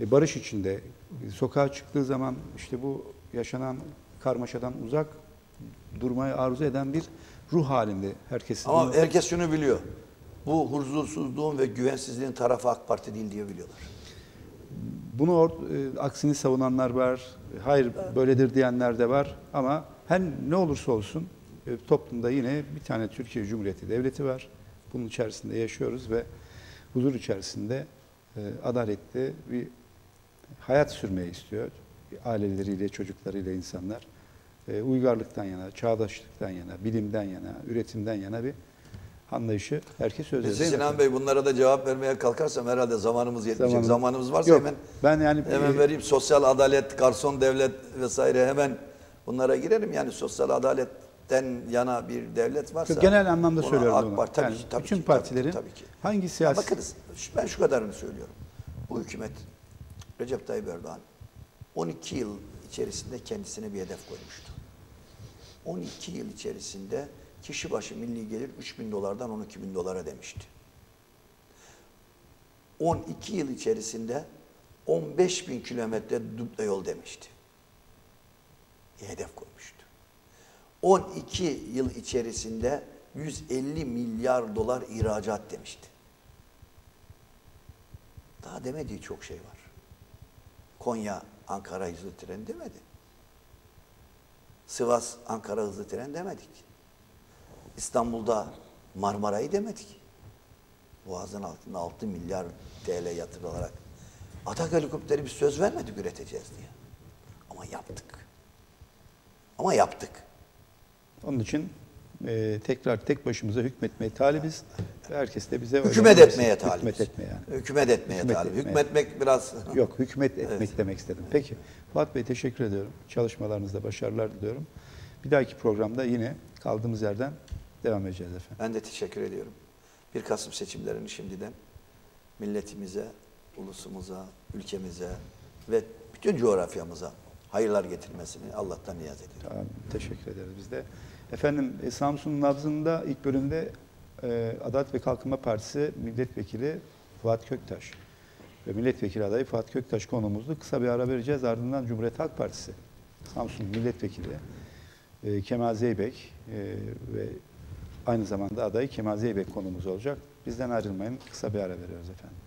e, barış içinde e, sokağa çıktığı zaman işte bu yaşanan karmaşadan uzak durmayı arzu eden bir ruh halinde herkesin. Ama bunu- herkes şunu biliyor. Bu huzursuzluğun ve güvensizliğin tarafı AK Parti değil diye biliyorlar. Bunu e, aksini savunanlar var, hayır böyledir diyenler de var ama her ne olursa olsun e, toplumda yine bir tane Türkiye Cumhuriyeti Devleti var. Bunun içerisinde yaşıyoruz ve huzur içerisinde e, adaletli bir hayat sürmeyi istiyor. Aileleriyle, çocuklarıyla insanlar. E, uygarlıktan yana, çağdaşlıktan yana, bilimden yana, üretimden yana bir anlayışı herkes mi? Sinan Bey bunlara da cevap vermeye kalkarsam herhalde zamanımız yetmeyecek. Zamanım- Zamanımız varsa Yok, hemen ben yani hemen vereyim. Sosyal adalet, garson devlet vesaire hemen bunlara girelim. Yani sosyal adaletten yana bir devlet varsa Genel anlamda söylüyorum AK bunu. Parti tabii Yani ki, tabii bütün ki, partilerin tabii ki. hangi Ya siyasi Bakınız ben şu kadarını söylüyorum. Bu hükümet Recep Tayyip Erdoğan 12 yıl içerisinde kendisine bir hedef koymuştu. 12 yıl içerisinde kişi başı milli gelir 3 bin dolardan 12 bin dolara demişti. 12 yıl içerisinde 15 bin kilometre duble yol demişti. Hedef koymuştu. 12 yıl içerisinde 150 milyar dolar ihracat demişti. Daha demediği çok şey var. Konya Ankara hızlı tren demedi. Sivas Ankara hızlı tren demedik. İstanbul'da Marmara'yı demedik. Boğazın altında 6 milyar TL yatırılarak Atak helikopteri bir söz vermedik üreteceğiz diye. Ama yaptık. Ama yaptık. Onun için e, tekrar tek başımıza hükmetmeye talibiz. Ve herkes de bize Hükümet etmeye talibiz. Hükmet etmeye yani. Hükümet etmeye Hükmet talip. etmeye. Hükmetmek biraz... Yok hükmet etmek Evet. demek istedim. Peki Fuat Bey teşekkür ediyorum. Çalışmalarınızda başarılar diliyorum. Bir dahaki programda yine kaldığımız yerden devam edeceğiz efendim. Ben de teşekkür ediyorum. 1 Kasım seçimlerini şimdiden milletimize, ulusumuza, ülkemize ve bütün coğrafyamıza hayırlar getirmesini Allah'tan niyaz ediyorum. Tamam, teşekkür ederiz biz de. Efendim e, Samsun'un nabzında ilk bölümde e, Adalet ve Kalkınma Partisi milletvekili Fuat Köktaş ve milletvekili adayı Fuat Köktaş konuğumuzdu. Kısa bir ara vereceğiz. Ardından Cumhuriyet Halk Partisi Samsun milletvekili e, Kemal Zeybek e, ve aynı zamanda adayı Kemal Zeybek konuğumuz olacak. Bizden ayrılmayın. Kısa bir ara veriyoruz efendim.